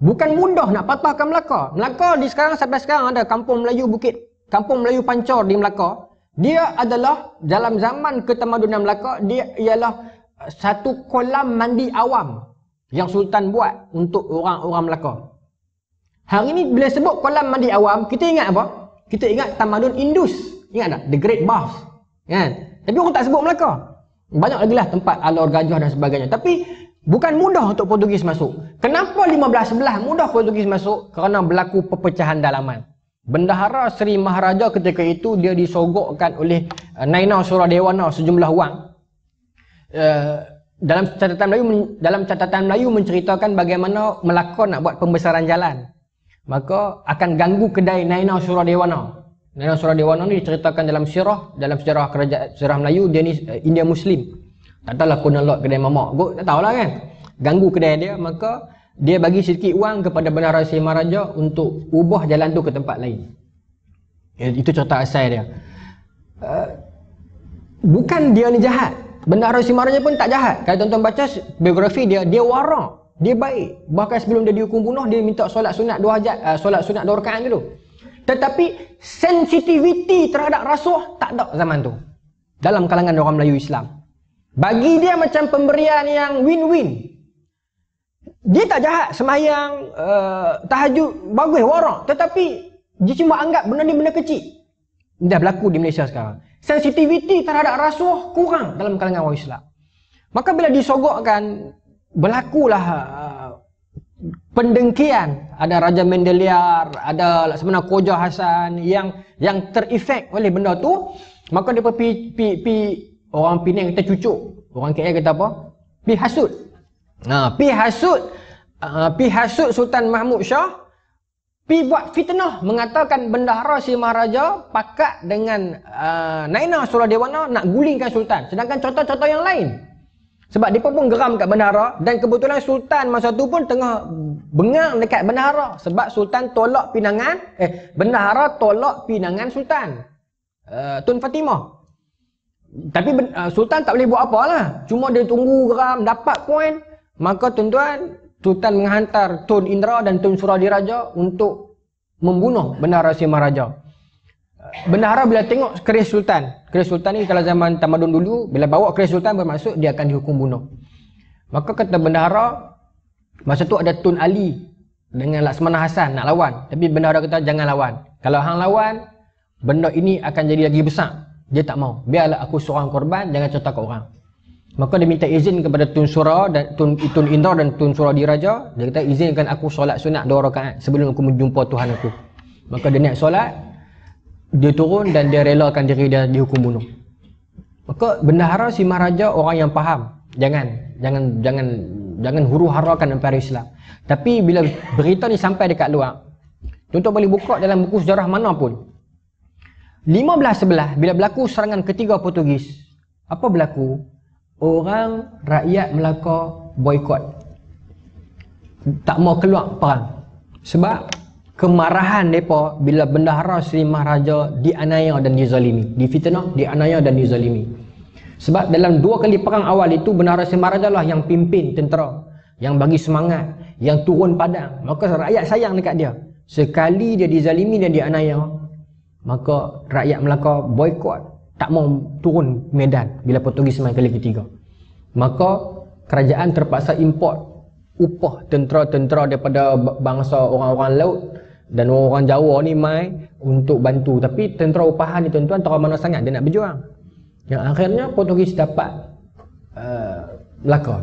Bukan mudah nak patahkan Melaka. Melaka di sekarang sampai sekarang ada kampung Melayu Bukit, kampung Melayu Pancor di Melaka. Dia adalah dalam zaman ketamadunan Melaka dia ialah satu kolam mandi awam yang Sultan buat untuk orang-orang Melaka. Hari ni bila sebut kolam mandi awam, kita ingat apa? Kita ingat tamadun Indus. Ingat tak? The Great Bath. Kan? Tapi orang tak sebut Melaka. Banyak lagi lah tempat alur gajah dan sebagainya. Tapi bukan mudah untuk Portugis masuk. Kenapa 1511 mudah Portugis masuk? Kerana berlaku perpecahan dalaman. Bendahara Seri Maharaja ketika itu dia disogokkan oleh uh, Naina Suradewana sejumlah wang. Uh, dalam catatan Melayu dalam catatan Melayu menceritakan bagaimana Melaka nak buat pembesaran jalan. Maka akan ganggu kedai Naina Suradewana. Naina Suradewana ni diceritakan dalam sirah, dalam sejarah kerajaan sejarah Melayu dia ni uh, India Muslim. Tak tahulah kuna lot kedai mamak. Gua tak tahulah kan. Ganggu kedai dia maka dia bagi sedikit wang kepada Bendahara Sri Maharaja untuk ubah jalan tu ke tempat lain. Ya, itu cerita asal dia. Uh, bukan dia ni jahat. Bendahara Simaraja pun tak jahat. Kalau tuan-tuan baca biografi dia, dia warak. Dia baik. Bahkan sebelum dia dihukum bunuh, dia minta solat sunat dua hajat, uh, solat sunat dua rakaat dulu. Tetapi sensitiviti terhadap rasuah tak ada zaman tu. Dalam kalangan orang Melayu Islam. Bagi dia macam pemberian yang win-win. Dia tak jahat semayang, uh, tahajud, bagus, warak. Tetapi dia cuma anggap benda ni benda kecil. Dah berlaku di Malaysia sekarang sensitiviti terhadap rasuah kurang dalam kalangan orang Islam. Maka bila disogokkan berlakulah uh, pendengkian ada Raja Mendeliar, ada Laksamana Koja Hasan yang yang terefek oleh benda tu, maka dia pi, pi, pi orang Penang kita cucuk. Orang KL kata apa? Pi hasut. Nah, pi hasut uh, pi hasut Sultan Mahmud Shah pi buat fitnah mengatakan bendahara si Maharaja pakat dengan uh, Naina Suradewana nak gulingkan sultan. Sedangkan contoh-contoh yang lain. Sebab dia pun geram kat bendahara dan kebetulan sultan masa tu pun tengah bengang dekat bendahara sebab sultan tolak pinangan eh bendahara tolak pinangan sultan. Uh, Tun Fatimah. Tapi uh, sultan tak boleh buat apa lah cuma dia tunggu geram dapat poin maka tuan-tuan Sultan menghantar Tun Indra dan Tun Suradiraja untuk membunuh Bendahara Si Maharaja. bendahara bila tengok keris sultan. Keris sultan ni kalau zaman tamadun dulu bila bawa keris sultan bermaksud dia akan dihukum bunuh. Maka kata bendahara masa tu ada Tun Ali dengan Laksmana Hasan nak lawan. Tapi bendahara kata jangan lawan. Kalau hang lawan benda ini akan jadi lagi besar. Dia tak mau. Biarlah aku seorang korban jangan cerita ke orang. Maka dia minta izin kepada Tun Sura dan Tun Itun Indra dan Tun Sura Diraja. Dia kata izinkan aku solat sunat dua rakaat sebelum aku menjumpa Tuhan aku. Maka dia naik solat, dia turun dan dia relakan diri dia dihukum bunuh. Maka bendahara si Maharaja orang yang faham. Jangan, jangan, jangan, jangan huru harakan Empire Islam. Tapi bila berita ni sampai dekat luar, tuan-tuan boleh buka dalam buku sejarah mana pun. 1511 bila berlaku serangan ketiga Portugis, apa berlaku? Orang rakyat Melaka boykot. Tak mau keluar perang. Sebab kemarahan mereka bila bendahara Sri Maharaja dianiaya dan dizalimi. Difitnah, dianiaya dan dizalimi. Sebab dalam dua kali perang awal itu bendahara Sri Maharaja lah yang pimpin tentera. Yang bagi semangat. Yang turun padang. Maka rakyat sayang dekat dia. Sekali dia dizalimi dan dianiaya. Maka rakyat Melaka boykot. Tak mau turun medan bila Portugis main kali ketiga. Maka kerajaan terpaksa import upah tentera-tentera daripada bangsa orang-orang laut dan orang Jawa ni mai untuk bantu tapi tentera upahan ni tuan-tuan terlalu mana sangat dia nak berjuang yang akhirnya Portugis dapat uh, Melaka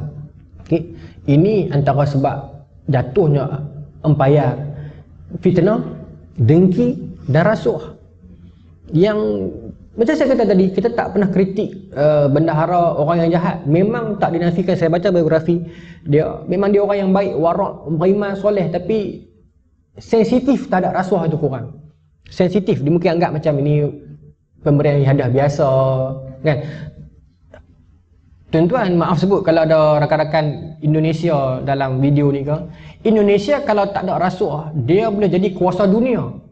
okay. ini antara sebab jatuhnya empayar fitnah dengki dan rasuah yang macam saya kata tadi kita tak pernah kritik uh, bendahara orang yang jahat. Memang tak dinafikan. Saya baca biografi dia memang dia orang yang baik warak beriman soleh. Tapi sensitif tak ada rasuah itu kurang sensitif. Dia mungkin anggap macam ini pemberian hadiah biasa kan? Tuan-tuan maaf sebut kalau ada rakan-rakan Indonesia dalam video ni ke. Indonesia kalau tak ada rasuah dia boleh jadi kuasa dunia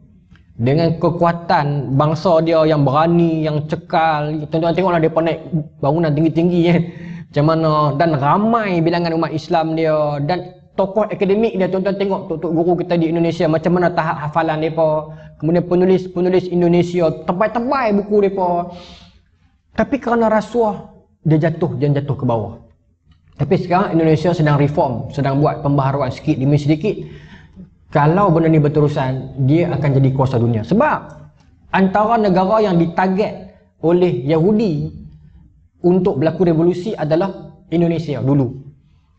dengan kekuatan bangsa dia yang berani, yang cekal. Tuan-tuan tengoklah dia naik bangunan tinggi-tinggi kan. Macam mana? Dan ramai bilangan umat Islam dia. Dan tokoh akademik dia tuan-tuan tengok tok-tok guru kita di Indonesia macam mana tahap hafalan depa kemudian penulis-penulis Indonesia tebal-tebal buku depa tapi kerana rasuah dia jatuh dia jatuh ke bawah. Tapi sekarang Indonesia sedang reform sedang buat pembaharuan sikit demi sedikit kalau benda ni berterusan dia akan jadi kuasa dunia sebab antara negara yang ditarget oleh Yahudi untuk berlaku revolusi adalah Indonesia dulu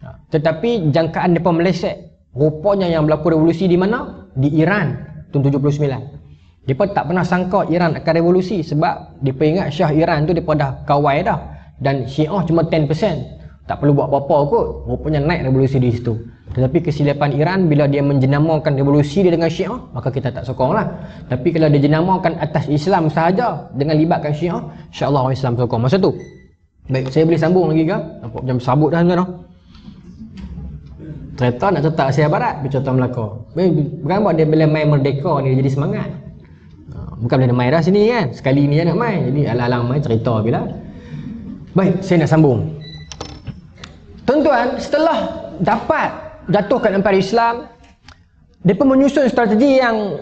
Ha. Tetapi jangkaan mereka meleset. Rupanya yang berlaku revolusi di mana? Di Iran tahun 79. Mereka tak pernah sangka Iran akan revolusi sebab mereka ingat Syah Iran tu mereka dah kawai dah. Dan Syiah cuma 10%. Tak perlu buat apa-apa kot. Rupanya naik revolusi di situ. Tetapi kesilapan Iran bila dia menjenamakan revolusi dia dengan Syiah, maka kita tak sokong lah. Tapi kalau dia jenamakan atas Islam sahaja dengan libatkan Syiah, insyaAllah orang Islam sokong. Masa tu. Baik, saya boleh sambung lagi ke? Nampak jam sabut dah tuan-tuan. Nak cetak Asia Barat contoh Melaka. Bukan buat dia bila main merdeka ni jadi semangat. Ha, bukan bila dia main dah sini kan. Sekali ni nak main. Jadi alang-alang main cerita bila. Baik, saya nak sambung. Tuan-tuan, setelah dapat jatuhkan Empire Islam, dia pun menyusun strategi yang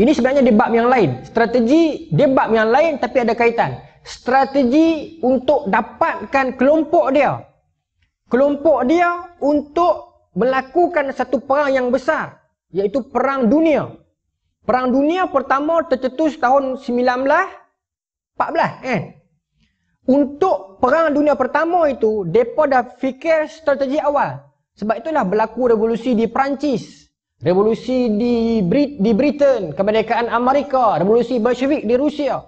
ini sebenarnya di bab yang lain. Strategi di bab yang lain tapi ada kaitan. Strategi untuk dapatkan kelompok dia kelompok dia untuk melakukan satu perang yang besar iaitu perang dunia. Perang dunia pertama tercetus tahun 1914 eh. Untuk perang dunia pertama itu depa dah fikir strategi awal. Sebab itulah berlaku revolusi di Perancis, revolusi di Brit di Britain, kemerdekaan Amerika, revolusi Bolshevik di Rusia.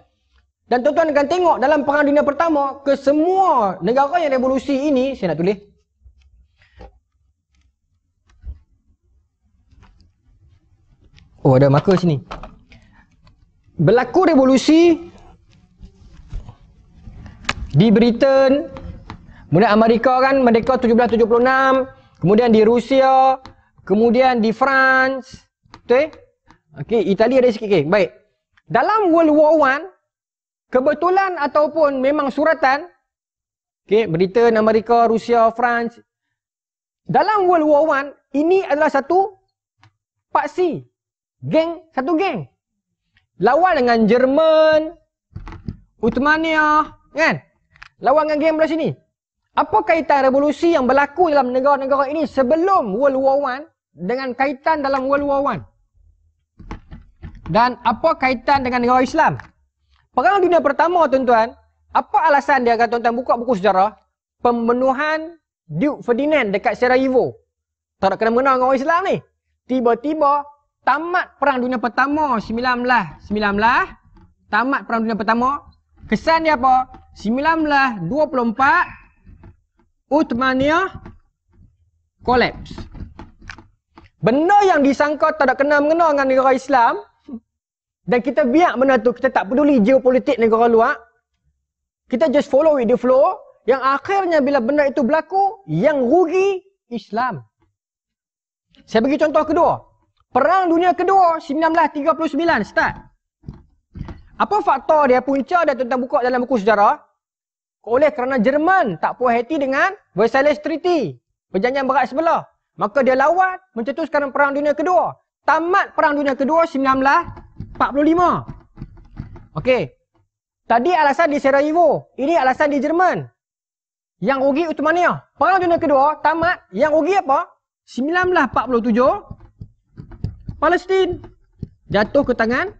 Dan tuan-tuan akan tengok dalam perang dunia pertama ke semua negara yang revolusi ini saya nak tulis Oh ada marker sini. Berlaku revolusi di Britain, kemudian Amerika kan merdeka 1776, kemudian di Rusia, kemudian di France, betul? Okey, Italia ada sikit okay. Baik. Dalam World War One, kebetulan ataupun memang suratan, okey, Britain, Amerika, Rusia, France, dalam World War One ini adalah satu paksi Geng, satu geng. lawan dengan Jerman, Uthmaniyah, kan? Lawan dengan game belah sini. Apa kaitan revolusi yang berlaku dalam negara-negara ini sebelum World War One dengan kaitan dalam World War One? Dan apa kaitan dengan negara Islam? Perang dunia pertama tuan-tuan, apa alasan dia kalau tuan-tuan buka buku sejarah? Pembunuhan Duke Ferdinand dekat Sarajevo. Tak nak kena mengenal dengan orang Islam ni. Tiba-tiba tamat perang dunia pertama 1919. Tamat perang dunia pertama. Kesan dia apa? 1924 Uthmaniyah collapse. Benda yang disangka tak ada kena mengena dengan negara Islam dan kita biar benda tu kita tak peduli geopolitik negara luar. Kita just follow it the flow yang akhirnya bila benda itu berlaku yang rugi Islam. Saya bagi contoh kedua. Perang Dunia Kedua 1939 start. Apa faktor dia punca dia tentang buka dalam buku sejarah? Oleh kerana Jerman tak puas hati dengan Versailles Treaty, perjanjian berat sebelah. Maka dia lawan mencetuskan Perang Dunia Kedua. Tamat Perang Dunia Kedua 1945. Okey. Tadi alasan di Sarajevo, ini alasan di Jerman. Yang rugi Uthmaniyah. Perang Dunia Kedua tamat, yang rugi apa? 1947 Palestin jatuh ke tangan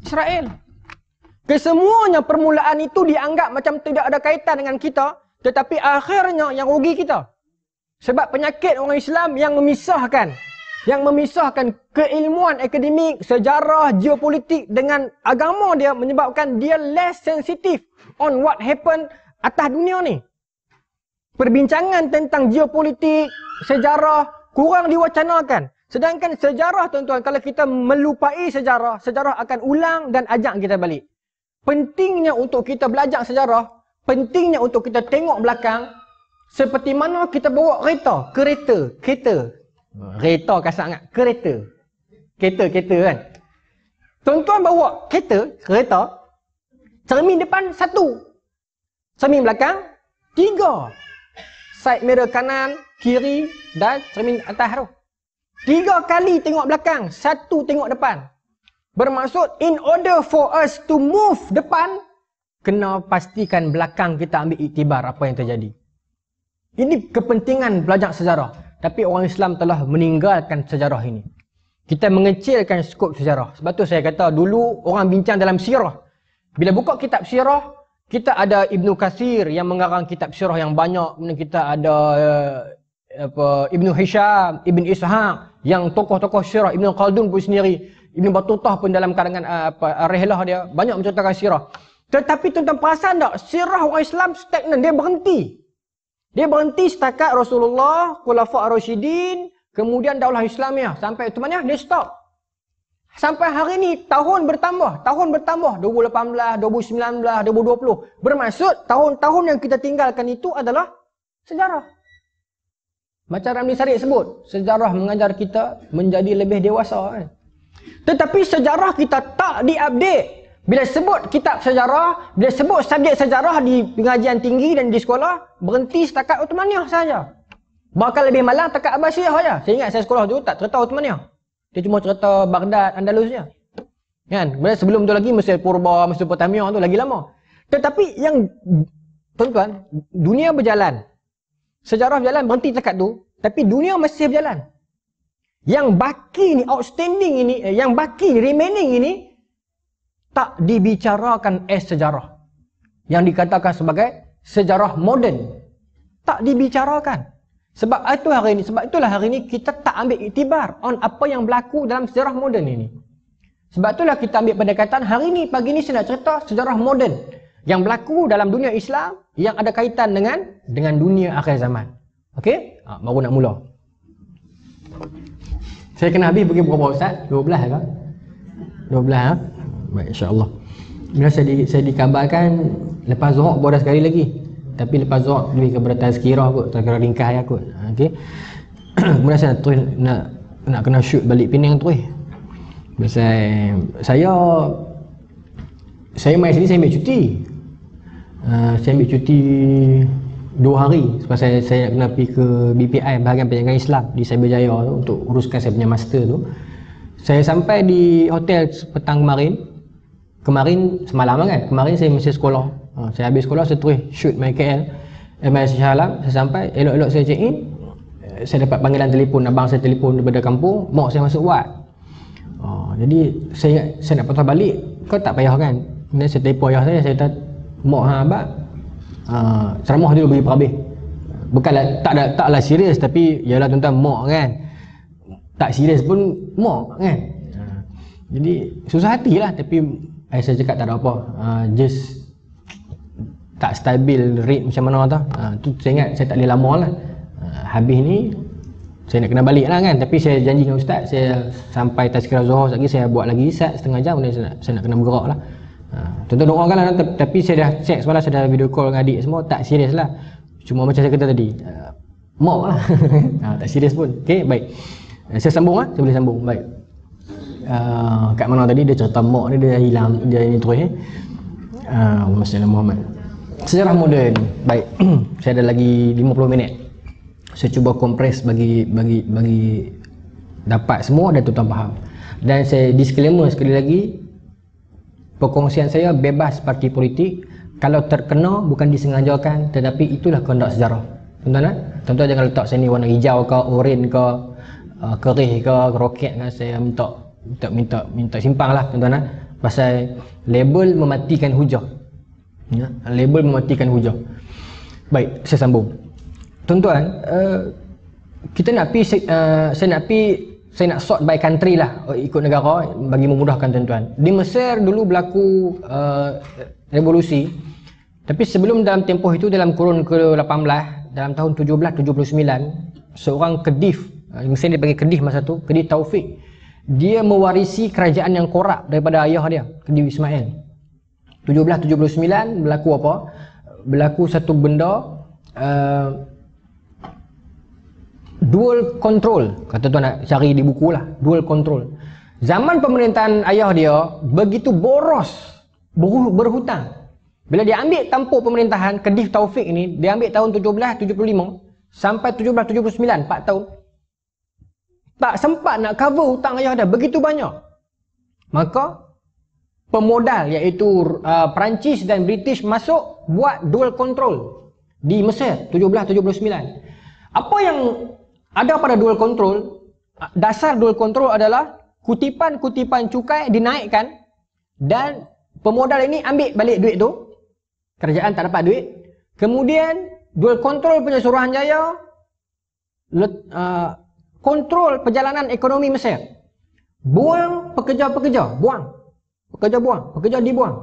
Israel. Kesemuanya permulaan itu dianggap macam tidak ada kaitan dengan kita. Tetapi akhirnya yang rugi kita. Sebab penyakit orang Islam yang memisahkan. Yang memisahkan keilmuan akademik, sejarah, geopolitik dengan agama dia menyebabkan dia less sensitif on what happen atas dunia ni. Perbincangan tentang geopolitik, sejarah kurang diwacanakan. Sedangkan sejarah tuan-tuan, kalau kita melupai sejarah, sejarah akan ulang dan ajak kita balik pentingnya untuk kita belajar sejarah, pentingnya untuk kita tengok belakang seperti mana kita bawa kereta, kereta, kereta. Kereta kasar sangat, kereta. Kereta, kereta kan. Tuan-tuan bawa kereta, kereta, cermin depan satu. Cermin belakang, tiga. Side mirror kanan, kiri dan cermin atas tu. Tiga kali tengok belakang, satu tengok depan. Bermaksud in order for us to move depan kena pastikan belakang kita ambil iktibar apa yang terjadi. Ini kepentingan belajar sejarah. Tapi orang Islam telah meninggalkan sejarah ini. Kita mengecilkan skop sejarah. Sebab tu saya kata dulu orang bincang dalam sirah. Bila buka kitab sirah, kita ada Ibnu Kasir yang mengarang kitab sirah yang banyak. Kemudian kita ada uh, apa, Ibnu Hisham, Ibn Ishaq yang tokoh-tokoh sirah. Ibnu Khaldun pun sendiri Ibn Battutah pun dalam karangan uh, apa, uh, rehlah dia banyak menceritakan sirah. Tetapi tuan-tuan perasan tak? Sirah orang Islam stagnan. Dia berhenti. Dia berhenti setakat Rasulullah, Khulafa Ar-Rashidin, kemudian Daulah Islamiah. Sampai itu mana? Dia stop. Sampai hari ini tahun bertambah. Tahun bertambah. 2018, 2019, 2020. Bermaksud tahun-tahun yang kita tinggalkan itu adalah sejarah. Macam Ramli Sarik sebut. Sejarah mengajar kita menjadi lebih dewasa. Kan? Tetapi sejarah kita tak diupdate. Bila sebut kitab sejarah, bila sebut subjek sejarah di pengajian tinggi dan di sekolah, berhenti setakat Uthmaniyah saja. Bahkan lebih malang setakat Abbasiyah saja. Saya ingat saya sekolah dulu tak cerita Uthmaniyah. Dia cuma cerita Baghdad, Andalus je. Kan? Bila sebelum tu lagi Mesir Purba, Mesir Potamia tu lagi lama. Tetapi yang tuan-tuan, dunia berjalan. Sejarah berjalan berhenti setakat tu, tapi dunia masih berjalan. Yang baki ni, outstanding ini, eh, yang baki remaining ini, tak dibicarakan as sejarah. Yang dikatakan sebagai sejarah moden. Tak dibicarakan. Sebab itu hari ini, sebab itulah hari ini kita tak ambil iktibar on apa yang berlaku dalam sejarah moden ini. Sebab itulah kita ambil pendekatan hari ini, pagi ini saya nak cerita sejarah moden. Yang berlaku dalam dunia Islam yang ada kaitan dengan dengan dunia akhir zaman. Okey? Ha, baru nak mula. Saya kena habis pergi berapa Ustaz? 12 ke? 12 ha? Baik insya-Allah. Bila saya di, saya dikabarkan lepas Zuhur baru sekali lagi. Tapi lepas Zuhur lebih kepada tazkirah kot, tazkirah ringkas ya kot. Ha, okey. Kemudian saya terus nak nak kena shoot balik Penang terus. Saya saya saya mai sini saya ambil cuti. Uh, saya ambil cuti dua hari sebab saya saya nak kena pergi ke BPI bahagian penjagaan Islam di Cyberjaya tu untuk uruskan saya punya master tu Saya sampai di hotel petang kemarin. Kemarin semalam kan. Kemarin saya mesti sekolah. Ha, saya habis sekolah saya terus shoot my KL. MIS Shah Alam. Saya sampai elok-elok saya check in. Eh, Saya dapat panggilan telefon abang saya telefon daripada kampung. Mak saya masuk wad. Oh, jadi saya saya nak patah balik. Kau tak payah kan? Kemudian saya telefon ayah saya. Saya kata mak ha abang. Uh, ceramah dulu bagi perhabis. Bukanlah tak ada taklah serius tapi yalah tuan-tuan mak kan? Tak serius pun mak kan? Jadi susah hati lah tapi eh, saya cakap tak ada apa. Uh, just tak stabil rate macam mana tu uh, tu saya ingat saya tak boleh lama lah. Uh, habis ni saya nak kena balik lah kan? Tapi saya janji dengan ustaz saya sampai tazkirah zuhur lagi saya buat lagi sat setengah jam saya nak, saya nak kena bergerak lah uh, tuan-tuan doakan lah tapi saya dah check semalam saya dah video call dengan adik semua tak serius lah cuma macam saya kata tadi uh, mak lah uh, tak serius pun ok baik Eh, saya sambung ah, saya boleh sambung. Baik. Uh, kat mana tadi dia cerita mak ni dia hilang dia ini terus eh. Uh, Masya Muhammad. Sejarah moden. Baik. saya ada lagi 50 minit. Saya cuba kompres bagi bagi bagi dapat semua dan tuan faham. Dan saya disclaimer sekali lagi perkongsian saya bebas parti politik kalau terkena bukan disengajakan tetapi itulah kehendak sejarah. Tuan-tuan eh? Tuan-tuan jangan letak sini warna hijau ke, oranye ke, uh, kerih ke roket kan saya minta minta minta minta simpang lah tuan-tuan eh? pasal label mematikan hujah ya? label mematikan hujah baik saya sambung tuan-tuan uh, kita nak pi uh, saya nak pi saya nak sort by country lah uh, ikut negara bagi memudahkan tuan-tuan di Mesir dulu berlaku uh, revolusi tapi sebelum dalam tempoh itu dalam kurun ke-18 dalam tahun 1779 seorang kedif Ah, Mesir dia panggil Kedih masa tu, Kedih Taufik. Dia mewarisi kerajaan yang korak daripada ayah dia, Kedih Ismail. 1779 berlaku apa? Berlaku satu benda uh, dual control. Kata tuan nak cari di buku lah, dual control. Zaman pemerintahan ayah dia begitu boros, berhutang. Bila dia ambil tampuk pemerintahan Kedih Taufik ini, dia ambil tahun 1775 sampai 1779, 4 tahun tak sempat nak cover hutang ayah dia begitu banyak maka pemodal iaitu uh, Perancis dan British masuk buat dual control di Mesir 1779 apa yang ada pada dual control dasar dual control adalah kutipan-kutipan cukai dinaikkan dan pemodal ini ambil balik duit tu kerajaan tak dapat duit kemudian dual control punya suruhanjaya uh, kontrol perjalanan ekonomi Mesir. Buang pekerja-pekerja, buang. Pekerja buang, pekerja dibuang.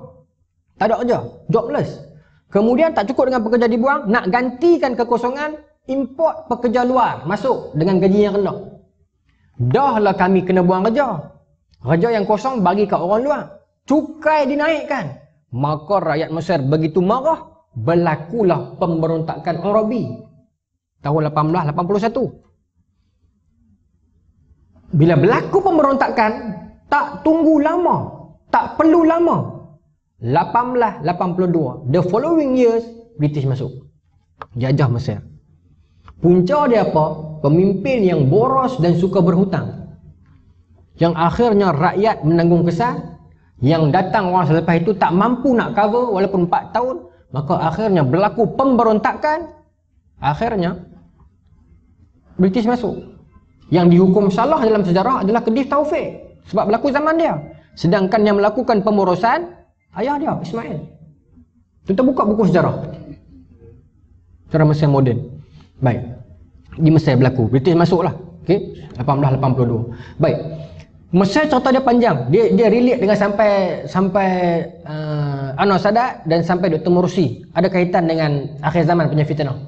Tak ada kerja, jobless. Kemudian tak cukup dengan pekerja dibuang, nak gantikan kekosongan, import pekerja luar masuk dengan gaji yang rendah. Dahlah kami kena buang kerja. Kerja yang kosong bagi ke orang luar. Cukai dinaikkan. Maka rakyat Mesir begitu marah, berlakulah pemberontakan Arabi. Tahun 1881. Bila berlaku pemberontakan, tak tunggu lama. Tak perlu lama. 1882. The following years, British masuk. Jajah Mesir. Punca dia apa? Pemimpin yang boros dan suka berhutang. Yang akhirnya rakyat menanggung kesan. Yang datang orang selepas itu tak mampu nak cover walaupun 4 tahun. Maka akhirnya berlaku pemberontakan. Akhirnya, British masuk. Yang dihukum salah dalam sejarah adalah Kedif Taufik. Sebab berlaku zaman dia. Sedangkan yang melakukan pemborosan, ayah dia, Ismail. Kita buka buku sejarah. Sejarah Mesir moden. Baik. Di Mesir berlaku. British masuklah. Okay. 1882. Baik. Mesir cerita dia panjang. Dia dia relate dengan sampai sampai uh, Anwar Sadat dan sampai Dr. Mursi. Ada kaitan dengan akhir zaman punya fitnah.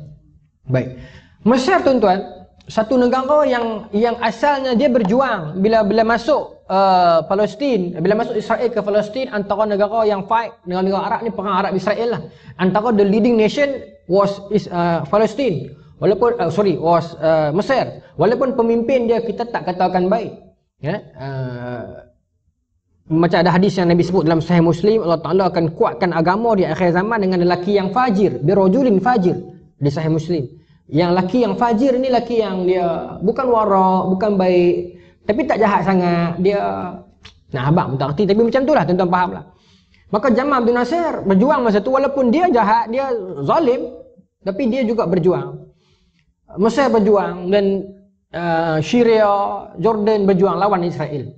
Baik. Mesir tuan-tuan, satu negara yang yang asalnya dia berjuang bila bila masuk uh, Palestin bila masuk Israel ke Palestin antara negara yang fight dengan negara Arab ni perang Arab Israel lah antara the leading nation was is uh, Palestin walaupun uh, sorry was uh, Mesir walaupun pemimpin dia kita tak katakan baik ya uh, macam ada hadis yang Nabi sebut dalam Sahih Muslim Allah Taala akan kuatkan agama di akhir zaman dengan lelaki yang fajir birojulin fajir di Sahih Muslim yang laki yang fajir ni laki yang dia bukan wara, bukan baik, Tapi tak jahat sangat. Dia nak habak pun tak kerti. Tapi macam tu lah tuan-tuan faham lah. Maka Jamal bin Nasir berjuang masa tu walaupun dia jahat, dia zalim. Tapi dia juga berjuang. Mesir berjuang dan uh, Syria, Jordan berjuang lawan Israel.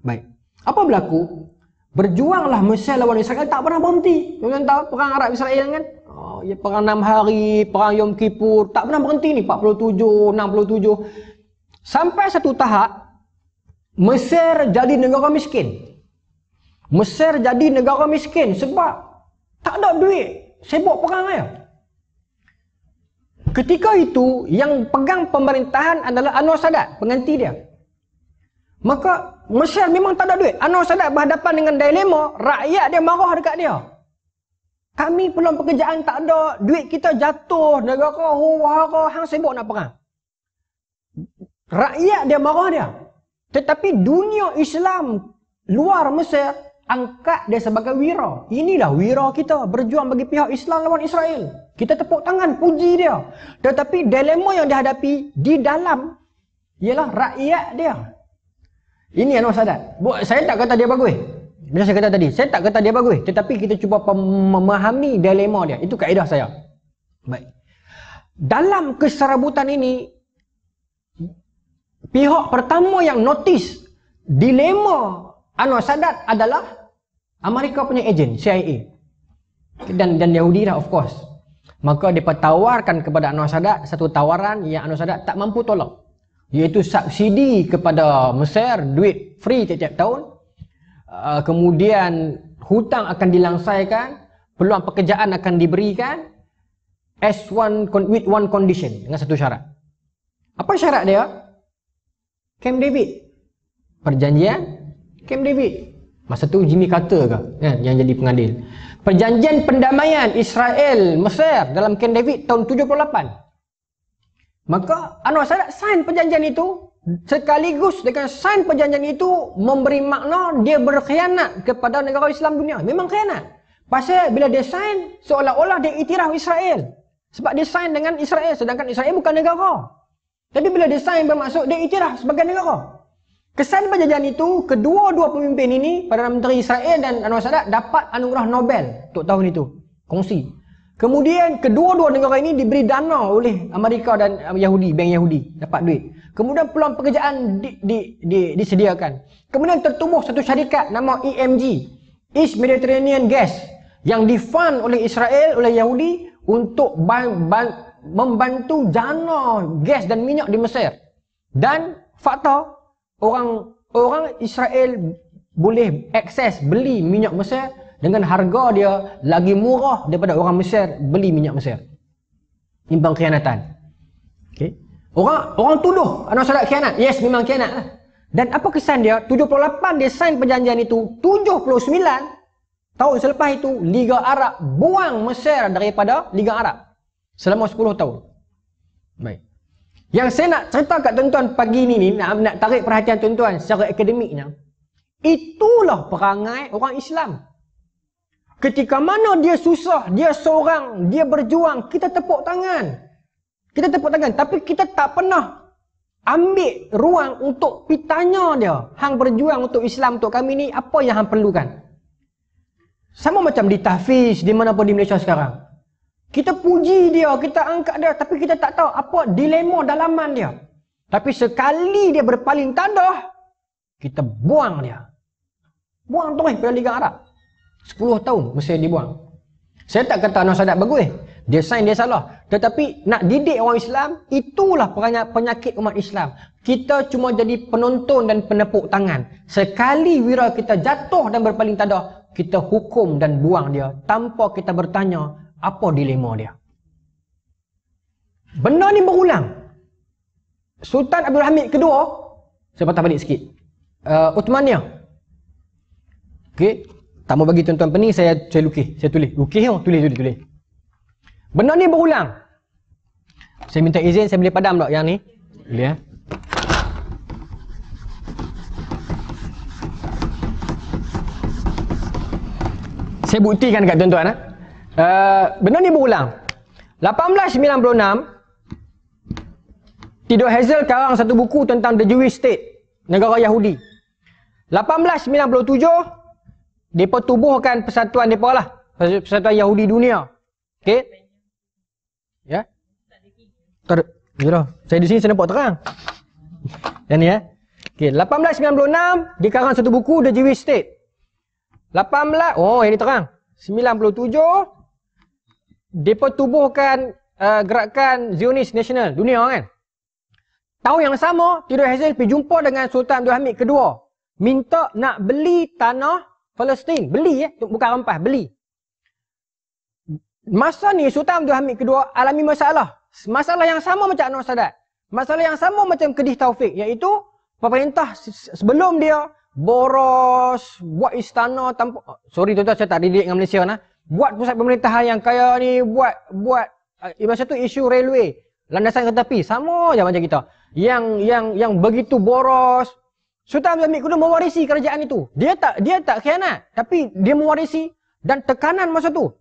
Baik. Apa berlaku? Berjuanglah Mesir lawan Israel tak pernah berhenti. Tuan-tuan tahu perang Arab Israel kan? Oh, ya perang 6 hari, perang Yom Kippur, tak pernah berhenti ni 47, 67. Sampai satu tahap Mesir jadi negara miskin. Mesir jadi negara miskin sebab tak ada duit. Sibuk perang aja. Ketika itu yang pegang pemerintahan adalah Anwar Sadat, pengganti dia. Maka Mesir memang tak ada duit. Anwar Sadat berhadapan dengan dilema, rakyat dia marah dekat dia. Kami peluang pekerjaan tak ada, duit kita jatuh, negara huru-hara, hang sibuk nak perang. Rakyat dia marah dia. Tetapi dunia Islam luar Mesir angkat dia sebagai wira. Inilah wira kita berjuang bagi pihak Islam lawan Israel. Kita tepuk tangan puji dia. Tetapi dilema yang dihadapi di dalam ialah rakyat dia. Ini Anwar Sadat. Saya tak kata dia bagus. Macam saya kata tadi, saya tak kata dia bagus. Tetapi kita cuba memahami dilema dia. Itu kaedah saya. Baik. Dalam keserabutan ini, pihak pertama yang notice dilema Anwar Sadat adalah Amerika punya ejen, CIA. Dan dan Yahudi lah of course. Maka dia tawarkan kepada Anwar Sadat satu tawaran yang Anwar Sadat tak mampu tolak. Iaitu subsidi kepada Mesir, duit free tiap-tiap tahun. Uh, kemudian hutang akan dilangsaikan, peluang pekerjaan akan diberikan as one with one condition dengan satu syarat. Apa syarat dia? Camp David. Perjanjian Camp David. Masa tu Jimmy Carter ke kan, yang jadi pengadil. Perjanjian pendamaian Israel Mesir dalam Camp David tahun 78. Maka Anwar Sadat sign perjanjian itu sekaligus dengan sign perjanjian itu memberi makna dia berkhianat kepada negara Islam dunia. Memang khianat. Pasal bila dia sign seolah-olah dia iktiraf Israel. Sebab dia sign dengan Israel sedangkan Israel bukan negara. Tapi bila dia sign bermaksud dia iktiraf sebagai negara. Kesan perjanjian itu, kedua-dua pemimpin ini, Perdana Menteri Israel dan Anwar Sadat dapat anugerah Nobel untuk tahun itu. Kongsi. Kemudian kedua-dua negara ini diberi dana oleh Amerika dan Yahudi, bank Yahudi, dapat duit. Kemudian peluang pekerjaan di, di, di, disediakan. Kemudian tertumbuh satu syarikat nama EMG, East Mediterranean Gas, yang difund oleh Israel, oleh Yahudi untuk ban, ban, membantu jana gas dan minyak di Mesir. Dan fakta orang orang Israel boleh akses beli minyak Mesir dengan harga dia lagi murah daripada orang Mesir beli minyak Mesir. Imbang khianatan. Okay. Orang orang tuduh anak salat khianat. Yes, memang khianat lah. Dan apa kesan dia? 78 dia sign perjanjian itu. 79 tahun selepas itu Liga Arab buang Mesir daripada Liga Arab selama 10 tahun. Baik. Yang saya nak cerita kat tuan-tuan pagi ni ni nak, nak tarik perhatian tuan-tuan secara akademiknya. Itulah perangai orang Islam. Ketika mana dia susah, dia seorang, dia berjuang, kita tepuk tangan. Kita tepuk tangan tapi kita tak pernah ambil ruang untuk pitanya dia. Hang berjuang untuk Islam untuk kami ni apa yang hang perlukan? Sama macam di Tahfiz di mana pun di Malaysia sekarang. Kita puji dia, kita angkat dia tapi kita tak tahu apa dilema dalaman dia. Tapi sekali dia berpaling tandah, kita buang dia. Buang terus pada Liga Arab. 10 tahun mesti dibuang. Saya tak kata Anwar Sadat bagus. Dia sign dia salah. Tetapi nak didik orang Islam, itulah penyakit umat Islam. Kita cuma jadi penonton dan penepuk tangan. Sekali wira kita jatuh dan berpaling tandah, kita hukum dan buang dia tanpa kita bertanya apa dilema dia? Benda ni berulang. Sultan Abdul Hamid kedua, saya patah balik sikit. Uh, Uthmania. Okey. Tak mau bagi tuan-tuan pening, saya, saya lukis. Saya tulis. Lukis oh, tulis, tulis, tulis. Benda ni berulang. Saya minta izin, saya boleh padam tak yang ni? Boleh ya. Saya buktikan dekat tuan-tuan. Eh? Uh, benda ni berulang. 1896 Theodore Hazel karang satu buku tentang The Jewish State. negara Yahudi. 1897 depa tubuhkan persatuan depa lah. Persatuan Yahudi dunia. Okey. Ya. Ter ya Saya di sini saya nampak terang. Yang ni ya. Okey, 1896 dikarang satu buku The Jewish State. 18 oh ini terang. 97 depa tubuhkan uh, gerakan Zionis National dunia kan. Tahun yang sama, Theodore Herzl pergi jumpa dengan Sultan Abdul Hamid kedua. Minta nak beli tanah Palestin. Beli eh, bukan rempas, beli. Masa ni Sultan Abdul Hamid kedua alami masalah. Masalah yang sama macam Anwar Sadat. Masalah yang sama macam Kedih Taufik. Iaitu pemerintah sebelum dia boros, buat istana tanpa... Sorry tuan-tuan, saya tak didik dengan Malaysia. Nah. Buat pusat pemerintahan yang kaya ni, buat buat uh, masa tu isu railway, landasan kereta api, sama je macam kita yang yang yang begitu boros. Sultan Abdul Hamid Kudu mewarisi kerajaan itu. Dia tak dia tak khianat, tapi dia mewarisi dan tekanan masa tu.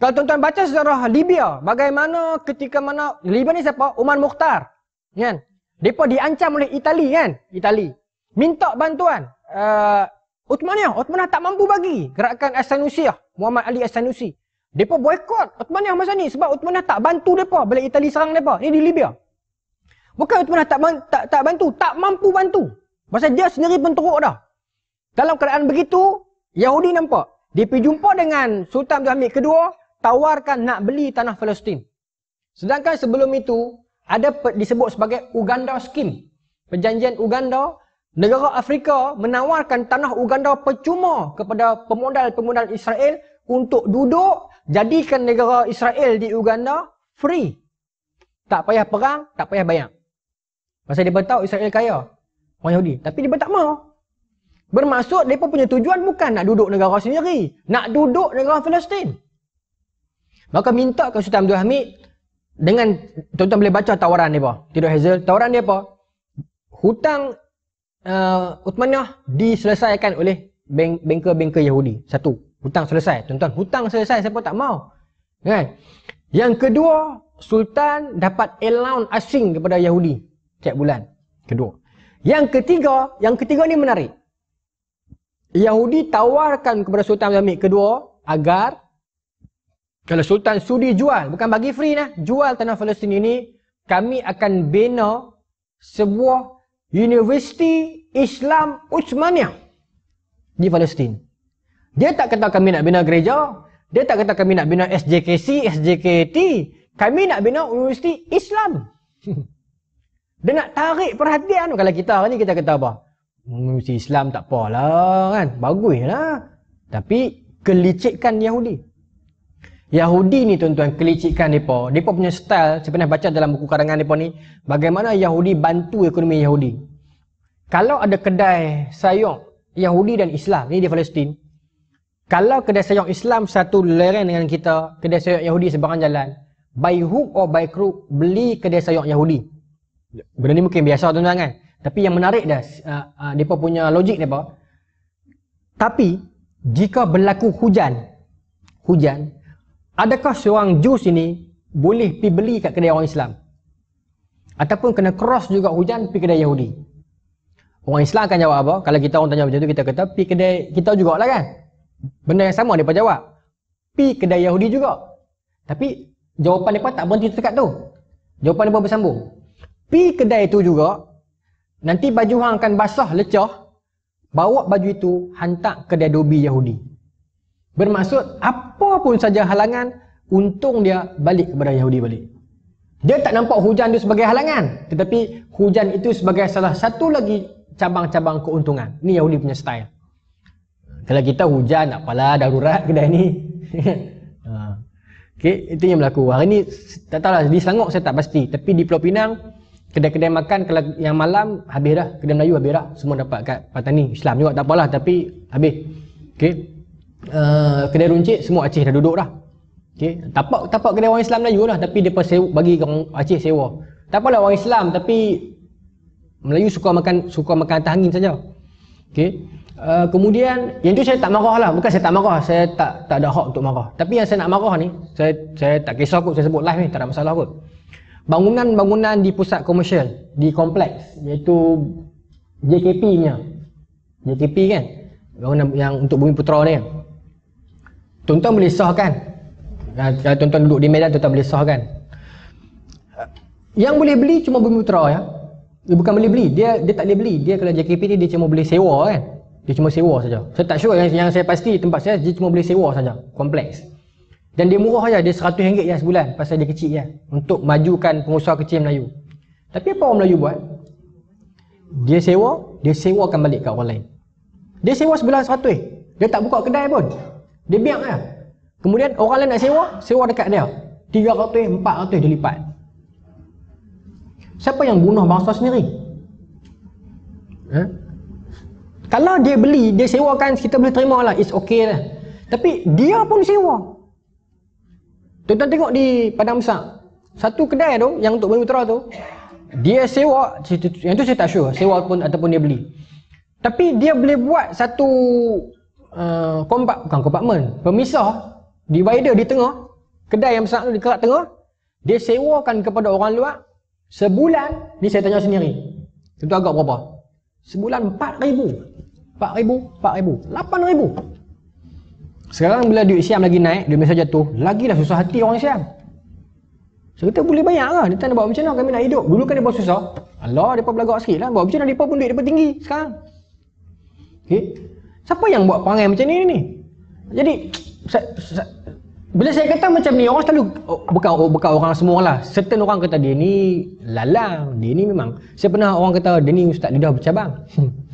Kalau tuan-tuan baca sejarah Libya, bagaimana ketika mana Libya ni siapa? Umar Mukhtar. Kan? Depa diancam oleh Itali kan? Itali. Minta bantuan. Uh, Uthmaniyah, Uthmaniyah tak mampu bagi gerakan As-Sanusi Muhammad Ali As-Sanusi. Depa boikot Uthmaniyah masa ni sebab Uthmaniyah tak bantu depa bila Itali serang depa. Ni di Libya. Bukan Uthmanah tak, tak, tak bantu, tak mampu bantu. Pasal dia sendiri pun teruk dah. Dalam keadaan begitu, Yahudi nampak. Dia pergi jumpa dengan Sultan Abdul Hamid kedua, tawarkan nak beli tanah Palestin. Sedangkan sebelum itu, ada disebut sebagai Uganda Scheme. Perjanjian Uganda, negara Afrika menawarkan tanah Uganda percuma kepada pemodal-pemodal Israel untuk duduk jadikan negara Israel di Uganda free. Tak payah perang, tak payah bayar. Pasal dia tahu Israel kaya. Orang Yahudi. Tapi dia tak mau. Bermaksud mereka punya tujuan bukan nak duduk negara sendiri. Nak duduk negara Palestin. Maka minta ke Sultan Abdul Hamid dengan tuan-tuan boleh baca tawaran dia apa? Tidak Hazel. Tawaran dia apa? Hutang uh, Uthmaniyah diselesaikan oleh banker-banker Yahudi. Satu. Hutang selesai. Tuan-tuan, hutang selesai siapa tak mau. Kan? Yang kedua, Sultan dapat allowance asing kepada Yahudi setiap bulan. Kedua. Yang ketiga, yang ketiga ni menarik. Yahudi tawarkan kepada Sultan Hamid kedua agar kalau Sultan sudi jual, bukan bagi free nah, jual tanah Palestin ini, kami akan bina sebuah Universiti Islam Utsmaniyah di Palestin. Dia tak kata kami nak bina gereja, dia tak kata kami nak bina SJKC, SJKT, kami nak bina Universiti Islam. Dia nak tarik perhatian kalau kita ni kita kata apa? Si Islam tak apalah kan. Baguslah. Tapi kelicikan Yahudi. Yahudi ni tuan-tuan kelicikan depa. Depa punya style saya pernah baca dalam buku karangan depa ni bagaimana Yahudi bantu ekonomi Yahudi. Kalau ada kedai sayur Yahudi dan Islam ni di Palestin. Kalau kedai sayur Islam satu lereng dengan kita, kedai sayur Yahudi seberang jalan, by hook or by crook beli kedai sayur Yahudi. Benda ni mungkin biasa tuan-tuan kan. Tapi yang menarik dah, uh, uh, mereka punya logik apa. Tapi, jika berlaku hujan, hujan, adakah seorang Jews ini boleh pergi beli kat kedai orang Islam? Ataupun kena cross juga hujan pergi kedai Yahudi? Orang Islam akan jawab apa? Kalau kita orang tanya macam tu, kita kata pergi kedai kita juga lah kan? Benda yang sama mereka jawab. Pergi kedai Yahudi juga. Tapi, jawapan mereka tak berhenti dekat tu. Jawapan mereka bersambung. Pi kedai itu juga, nanti baju hang akan basah, lecah, bawa baju itu hantar ke kedai dobi Yahudi. Bermaksud, apa pun saja halangan, untung dia balik kepada Yahudi balik. Dia tak nampak hujan itu sebagai halangan. Tetapi hujan itu sebagai salah satu lagi cabang-cabang keuntungan. Ini Yahudi punya style. Kalau kita hujan, apalah darurat kedai ni. ha. okay, itu yang berlaku. Hari ni, tak tahu lah, di Selangor saya tak pasti. Tapi di Pulau Pinang, kedai-kedai makan kalau yang malam habis dah. Kedai Melayu habis dah. Semua dapat kat Patani Islam juga tak apalah tapi habis. Okey. Uh, kedai runcit semua Aceh dah duduk dah. Okey. Tapak tapak kedai orang Islam Melayu lah. Tapi depa sewa bagi orang Aceh sewa. Tak apalah orang Islam tapi Melayu suka makan suka makan atas angin saja. Okey uh, kemudian yang tu saya tak marah lah bukan saya tak marah saya tak tak ada hak untuk marah tapi yang saya nak marah ni saya saya tak kisah kot saya sebut live ni tak ada masalah kot bangunan-bangunan di pusat komersial di kompleks iaitu JKP punya. JKP kan? Yang, yang untuk Bumi Putra ni. Tuan-tuan boleh sahkan. Kalau tuan-tuan duduk di Medan, tuan-tuan boleh sahkan. Yang boleh beli cuma Bumi Putra ya. Dia bukan boleh beli, dia dia tak boleh beli. Dia kalau JKP ni dia cuma boleh sewa kan. Dia cuma sewa saja. Saya tak sure yang, yang saya pasti tempat saya dia cuma boleh sewa saja. Kompleks. Dan dia murah saja, dia RM100 je sebulan pasal dia kecil ya. Untuk majukan pengusaha kecil Melayu. Tapi apa orang Melayu buat? Dia sewa, dia sewakan balik kat orang lain. Dia sewa sebelah seratus. Dia tak buka kedai pun. Dia biar lah. Kemudian orang lain nak sewa, sewa dekat dia. Tiga ratus, empat ratus dia lipat. Siapa yang bunuh bangsa sendiri? Ha? Kalau dia beli, dia sewakan, kita boleh terima lah. It's okay lah. Tapi dia pun sewa. Tuan-tuan tengok di Padang Besar. Satu kedai tu, yang untuk Bumi Utara tu, dia sewa, yang tu saya tak sure, sewa pun ataupun dia beli. Tapi dia boleh buat satu uh, kompak, bukan kompartmen, pemisah, divider di tengah, kedai yang besar tu di kerak tengah, dia sewakan kepada orang luar, sebulan, ni saya tanya sendiri, itu agak berapa? Sebulan 4,000. 4,000, 4,000, 8,000. Sekarang bila duit Siam lagi naik, duit Malaysia jatuh, lagilah susah hati orang Siam. So kita boleh bayar lah, dia tak nak buat macam mana kami nak hidup. Dulu kan dia buat susah. Allah, dia pun belagak sikit lah. Buat macam mana, dia pun duit dia tinggi sekarang. Okay. Siapa yang buat perangai macam ni ni? Jadi sa, sa, bila saya kata macam ni orang selalu oh, bukan oh, bukan orang semua lah. Certain orang kata dia ni lalang, dia ni memang. Saya pernah orang kata dia ni ustaz lidah bercabang.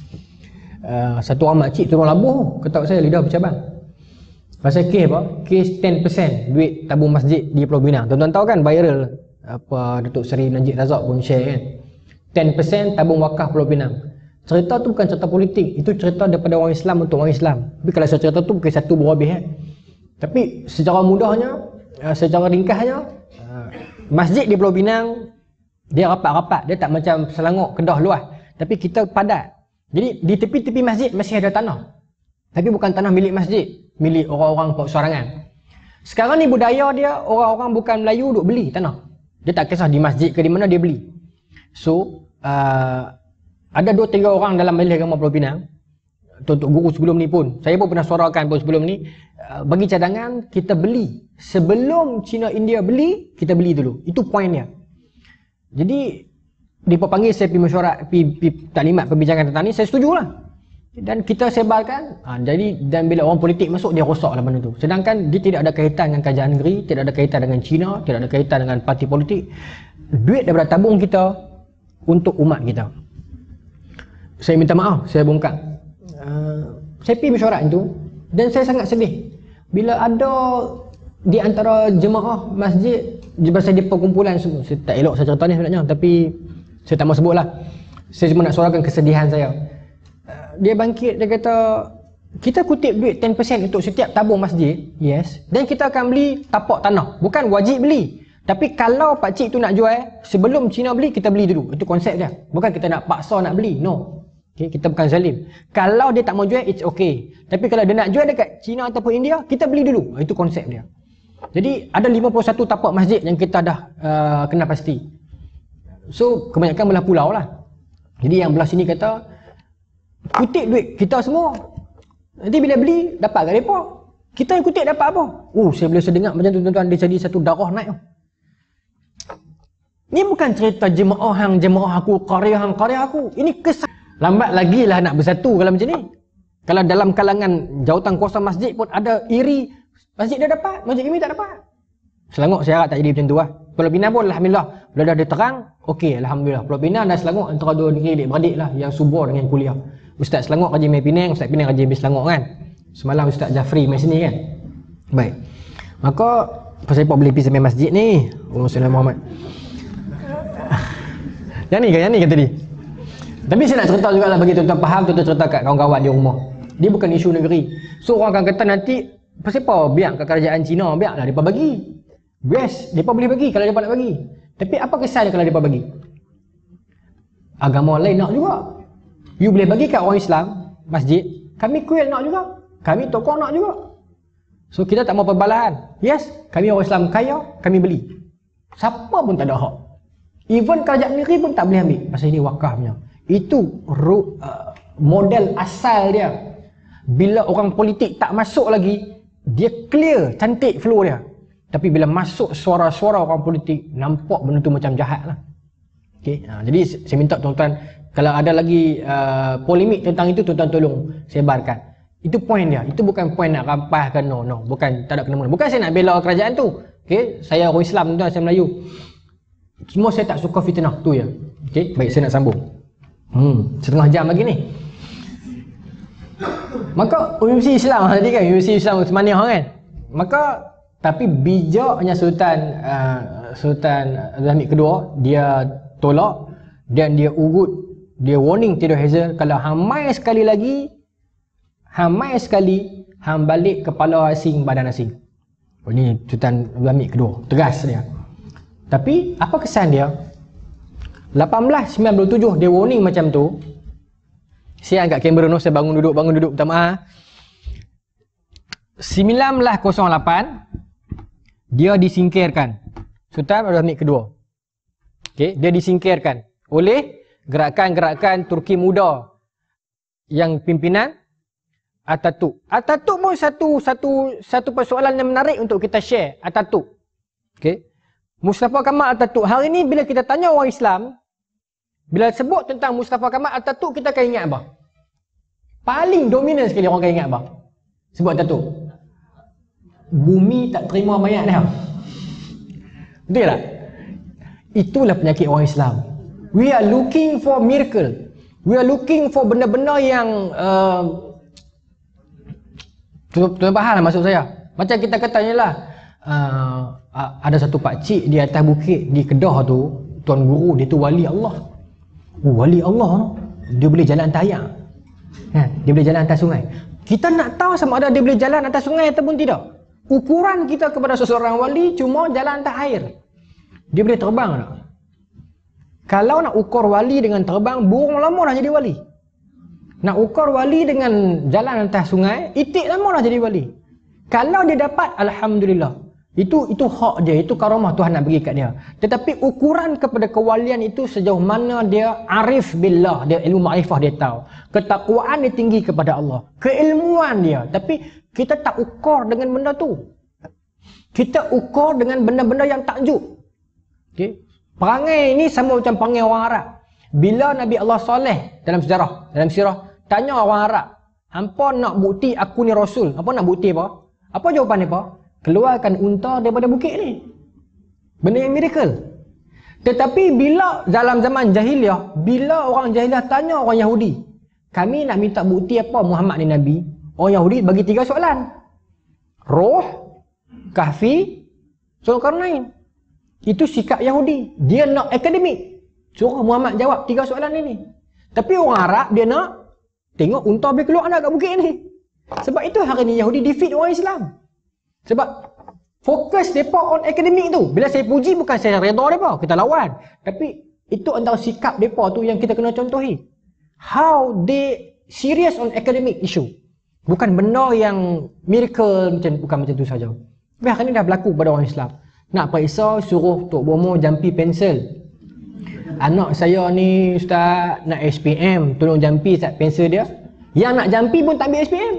uh, satu orang makcik turun labuh kata saya lidah bercabang. Pasal kes apa? Kes 10% duit tabung masjid di Pulau Pinang. Tuan-tuan tahu kan viral apa Datuk Seri Najib Razak pun share kan. 10% tabung wakaf Pulau Pinang. Cerita tu bukan cerita politik, itu cerita daripada orang Islam untuk orang Islam. Tapi kalau saya cerita tu bukan satu buah habis. Eh. Tapi secara mudahnya, eh, secara ringkasnya, eh, masjid di Pulau Pinang, dia rapat-rapat. Dia tak macam Selangor, Kedah luas. Tapi kita padat. Jadi di tepi-tepi masjid masih ada tanah. Tapi bukan tanah milik masjid, milik orang-orang sorangan. Sekarang ni budaya dia, orang-orang bukan Melayu duk beli tanah. Dia tak kisah di masjid ke di mana dia beli. So, uh, ada dua tiga orang dalam majlis agama Pulau Pinang untuk guru sebelum ni pun saya pun pernah suarakan pun sebelum ni uh, bagi cadangan kita beli sebelum China India beli kita beli dulu itu poinnya jadi dia panggil saya pergi mesyuarat pergi, pergi taklimat perbincangan tentang ni saya setuju lah dan kita sebarkan ha, jadi dan bila orang politik masuk dia rosak lah benda tu. Sedangkan dia tidak ada kaitan dengan kerajaan negeri tidak ada kaitan dengan China tidak ada kaitan dengan parti politik. Duit daripada tabung kita untuk umat kita. Saya minta maaf saya bongkar. Uh, saya pergi mesyuarat itu dan saya sangat sedih. Bila ada di antara jemaah masjid pasal dia perkumpulan semua. Saya tak elok saya cerita ni sebenarnya tapi saya tak mahu sebut lah saya cuma nak suarakan kesedihan saya dia bangkit dia kata kita kutip duit 10% untuk setiap tabung masjid yes dan kita akan beli tapak tanah bukan wajib beli tapi kalau pak cik tu nak jual sebelum Cina beli kita beli dulu itu konsep dia bukan kita nak paksa nak beli no Okay, kita bukan zalim. Kalau dia tak mau jual, it's okay. Tapi kalau dia nak jual dekat China ataupun India, kita beli dulu. Itu konsep dia. Jadi ada 51 tapak masjid yang kita dah uh, kena pasti. So kebanyakan belah pulau lah. Jadi yang belah sini kata, kutip duit kita semua. Nanti bila beli, dapat kat mereka. Kita yang kutip dapat apa? Oh, saya boleh sedengar macam tu tuan-tuan, dia jadi satu darah naik. Ni bukan cerita jemaah yang jemaah aku, karya yang karya aku. Ini kesan. Lambat lagi lah nak bersatu kalau macam ni. Kalau dalam kalangan jawatan kuasa masjid pun ada iri, masjid dia dapat, masjid ini tak dapat. Selangor saya harap tak jadi macam tu lah. Pulau Pinang pun Alhamdulillah, bila dah ada terang, okey Alhamdulillah. Pulau Pinang dan Selangor antara dua negeri adik-beradik lah yang subur dengan kuliah. Ustaz Selangor kaji main Pinang, Ustaz Pinang kaji main Selangor kan. Semalam Ustaz Jafri main sini kan. Baik. Maka, pasal apa boleh pergi sampai masjid ni? Oh, Sayyidina Muhammad. yang ni kan, yang ni kan tadi? Tapi saya nak cerita juga lah bagi tuan-tuan faham, tuan-tuan cerita kat kawan-kawan di rumah. Dia bukan isu negeri. So orang akan kata nanti, pasal apa biar ke kerajaan Cina, biarlah mereka bagi. Yes, mereka boleh bagi kalau mereka nak bagi. Tapi apa kesan kalau mereka bagi? Agama lain nak juga. You boleh bagi kat orang Islam, masjid, kami kuil nak juga. Kami tokoh nak juga. So kita tak mau perbalahan. Yes, kami orang Islam kaya, kami beli. Siapa pun tak ada hak. Even kerajaan negeri pun tak boleh ambil. Pasal ini wakafnya. Itu uh, model asal dia. Bila orang politik tak masuk lagi, dia clear, cantik flow dia. Tapi bila masuk suara-suara orang politik, nampak benda tu macam jahat lah. Okay. Ha, jadi saya minta tuan-tuan, kalau ada lagi uh, polemik tentang itu, tuan-tuan tolong sebarkan. Itu poin dia. Itu bukan poin nak rampaskan. No, no. Bukan, tak ada kena-mena. Bukan saya nak bela kerajaan tu. Okay. Saya orang Islam tuan, saya Melayu. Semua saya tak suka fitnah. Tu ya. Okay. Baik, saya nak sambung. Hmm, setengah jam lagi ni. Maka Universiti Islam tadi kan, Universiti Islam Uthmaniyah kan. Maka tapi bijaknya Sultan uh, Sultan Abdul kedua dia tolak dan dia urut dia warning Theodore Hazel kalau hamai sekali lagi hamai sekali hang balik kepala asing badan asing. Oh, ini Sultan Abdul kedua, tegas dia. Tapi apa kesan dia? 1897 dia warning macam tu. Saya angkat kamera tu, saya bangun duduk, bangun duduk, maaf. 1908 dia disingkirkan. Sultan Abdul Hamid kedua. Okey, dia disingkirkan oleh gerakan-gerakan Turki muda yang pimpinan Ataturk. Ataturk pun satu satu satu persoalan yang menarik untuk kita share Ataturk. Okey. Mustafa Kamal Ataturk. Hari ini bila kita tanya orang Islam, bila sebut tentang Mustafa Kamal Ataturk, kita akan ingat apa? Paling dominan sekali orang akan ingat apa? Sebut Ataturk. Bumi tak terima mayat dia. Betul tak? Itulah penyakit orang Islam. We are looking for miracle. We are looking for benda-benda yang uh, Tuan faham lah maksud saya. Macam kita kata ni lah. Uh, ada satu pak cik di atas bukit di Kedah tu. Tuan guru dia tu wali Allah. Oh, wali Allah dia boleh jalan atas air. Ha, dia boleh jalan atas sungai. Kita nak tahu sama ada dia boleh jalan atas sungai ataupun tidak. Ukuran kita kepada seseorang wali cuma jalan atas air. Dia boleh terbang tak? Kalau nak ukur wali dengan terbang, burung lama dah jadi wali. Nak ukur wali dengan jalan atas sungai, itik lama dah jadi wali. Kalau dia dapat, Alhamdulillah. Itu itu hak dia, itu karamah Tuhan nak bagi kat dia. Tetapi ukuran kepada kewalian itu sejauh mana dia arif billah, dia ilmu ma'rifah dia tahu. Ketakwaan dia tinggi kepada Allah. Keilmuan dia. Tapi kita tak ukur dengan benda tu. Kita ukur dengan benda-benda yang takjub. Okay. Perangai ini sama macam perangai orang Arab. Bila Nabi Allah Saleh dalam sejarah, dalam sirah, tanya orang Arab, hampa nak bukti aku ni Rasul. Apa nak bukti apa? Apa jawapan dia apa? Keluarkan unta daripada bukit ni. Benda yang miracle. Tetapi bila dalam zaman jahiliah, bila orang jahiliah tanya orang Yahudi, kami nak minta bukti apa Muhammad ni Nabi? Orang Yahudi bagi tiga soalan. Roh, kahfi, Zulkarnain. Itu sikap Yahudi. Dia nak akademik. Suruh Muhammad jawab tiga soalan ini. Tapi orang Arab dia nak tengok unta boleh keluar nak kat bukit ni. Sebab itu hari ni Yahudi defeat orang Islam. Sebab fokus mereka on akademik tu. Bila saya puji bukan saya reda mereka. Kita lawan. Tapi itu antara sikap mereka tu yang kita kena contohi. How they serious on academic issue. Bukan benda yang miracle macam bukan macam tu saja. Tapi hari ni dah berlaku pada orang Islam. Nak periksa suruh Tok Bomo jampi pensel. Anak saya ni ustaz nak SPM tolong jampi sat pensel dia. Yang nak jampi pun tak ambil SPM.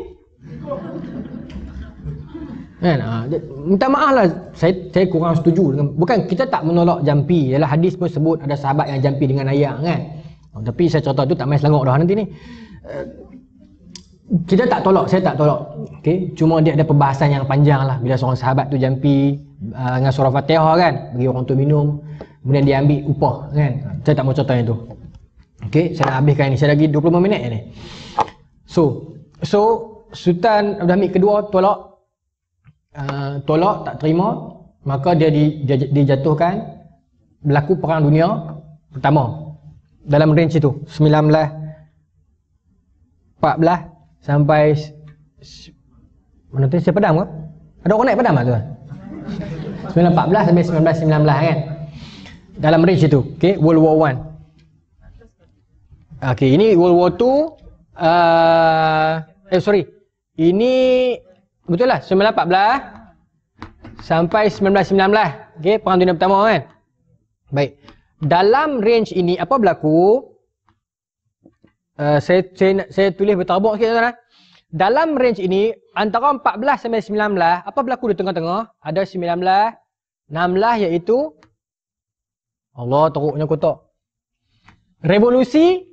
Kan? Ha, minta maaf lah. Saya, saya kurang setuju dengan bukan kita tak menolak jampi. Ialah hadis pun sebut ada sahabat yang jampi dengan ayah kan? Oh, tapi saya contoh tu tak main selangok dah nanti ni. Uh, kita tak tolak saya tak tolak. Okay? cuma dia ada perbahasan yang panjang lah. Bila seorang sahabat tu jampi uh, dengan surah fatihah kan? Bagi orang tu minum kemudian dia ambil upah kan? Saya tak mau contoh yang tu. Okay? saya nak habiskan ni. Saya lagi 25 minit ni. So so Sultan Abdul Hamid kedua tolak uh, tolak tak terima maka dia di, dijatuhkan berlaku perang dunia pertama dalam range itu 19 14 sampai mana tu siapa padam ke? Ada orang naik padam tak tu? 1914 sampai 1919 kan? Dalam range itu, okay? World War 1. Okay, ini World War 2 uh, eh sorry. Ini Betul lah 1914 sampai 1919. Okey, perang dunia pertama kan. Baik. Dalam range ini apa berlaku? uh, saya, saya, saya tulis bertabuk sikit tuan-tuan. Dalam range ini, antara 14 sampai 19, apa berlaku di tengah-tengah? Ada 19, 16 iaitu Allah teruknya kotak. Revolusi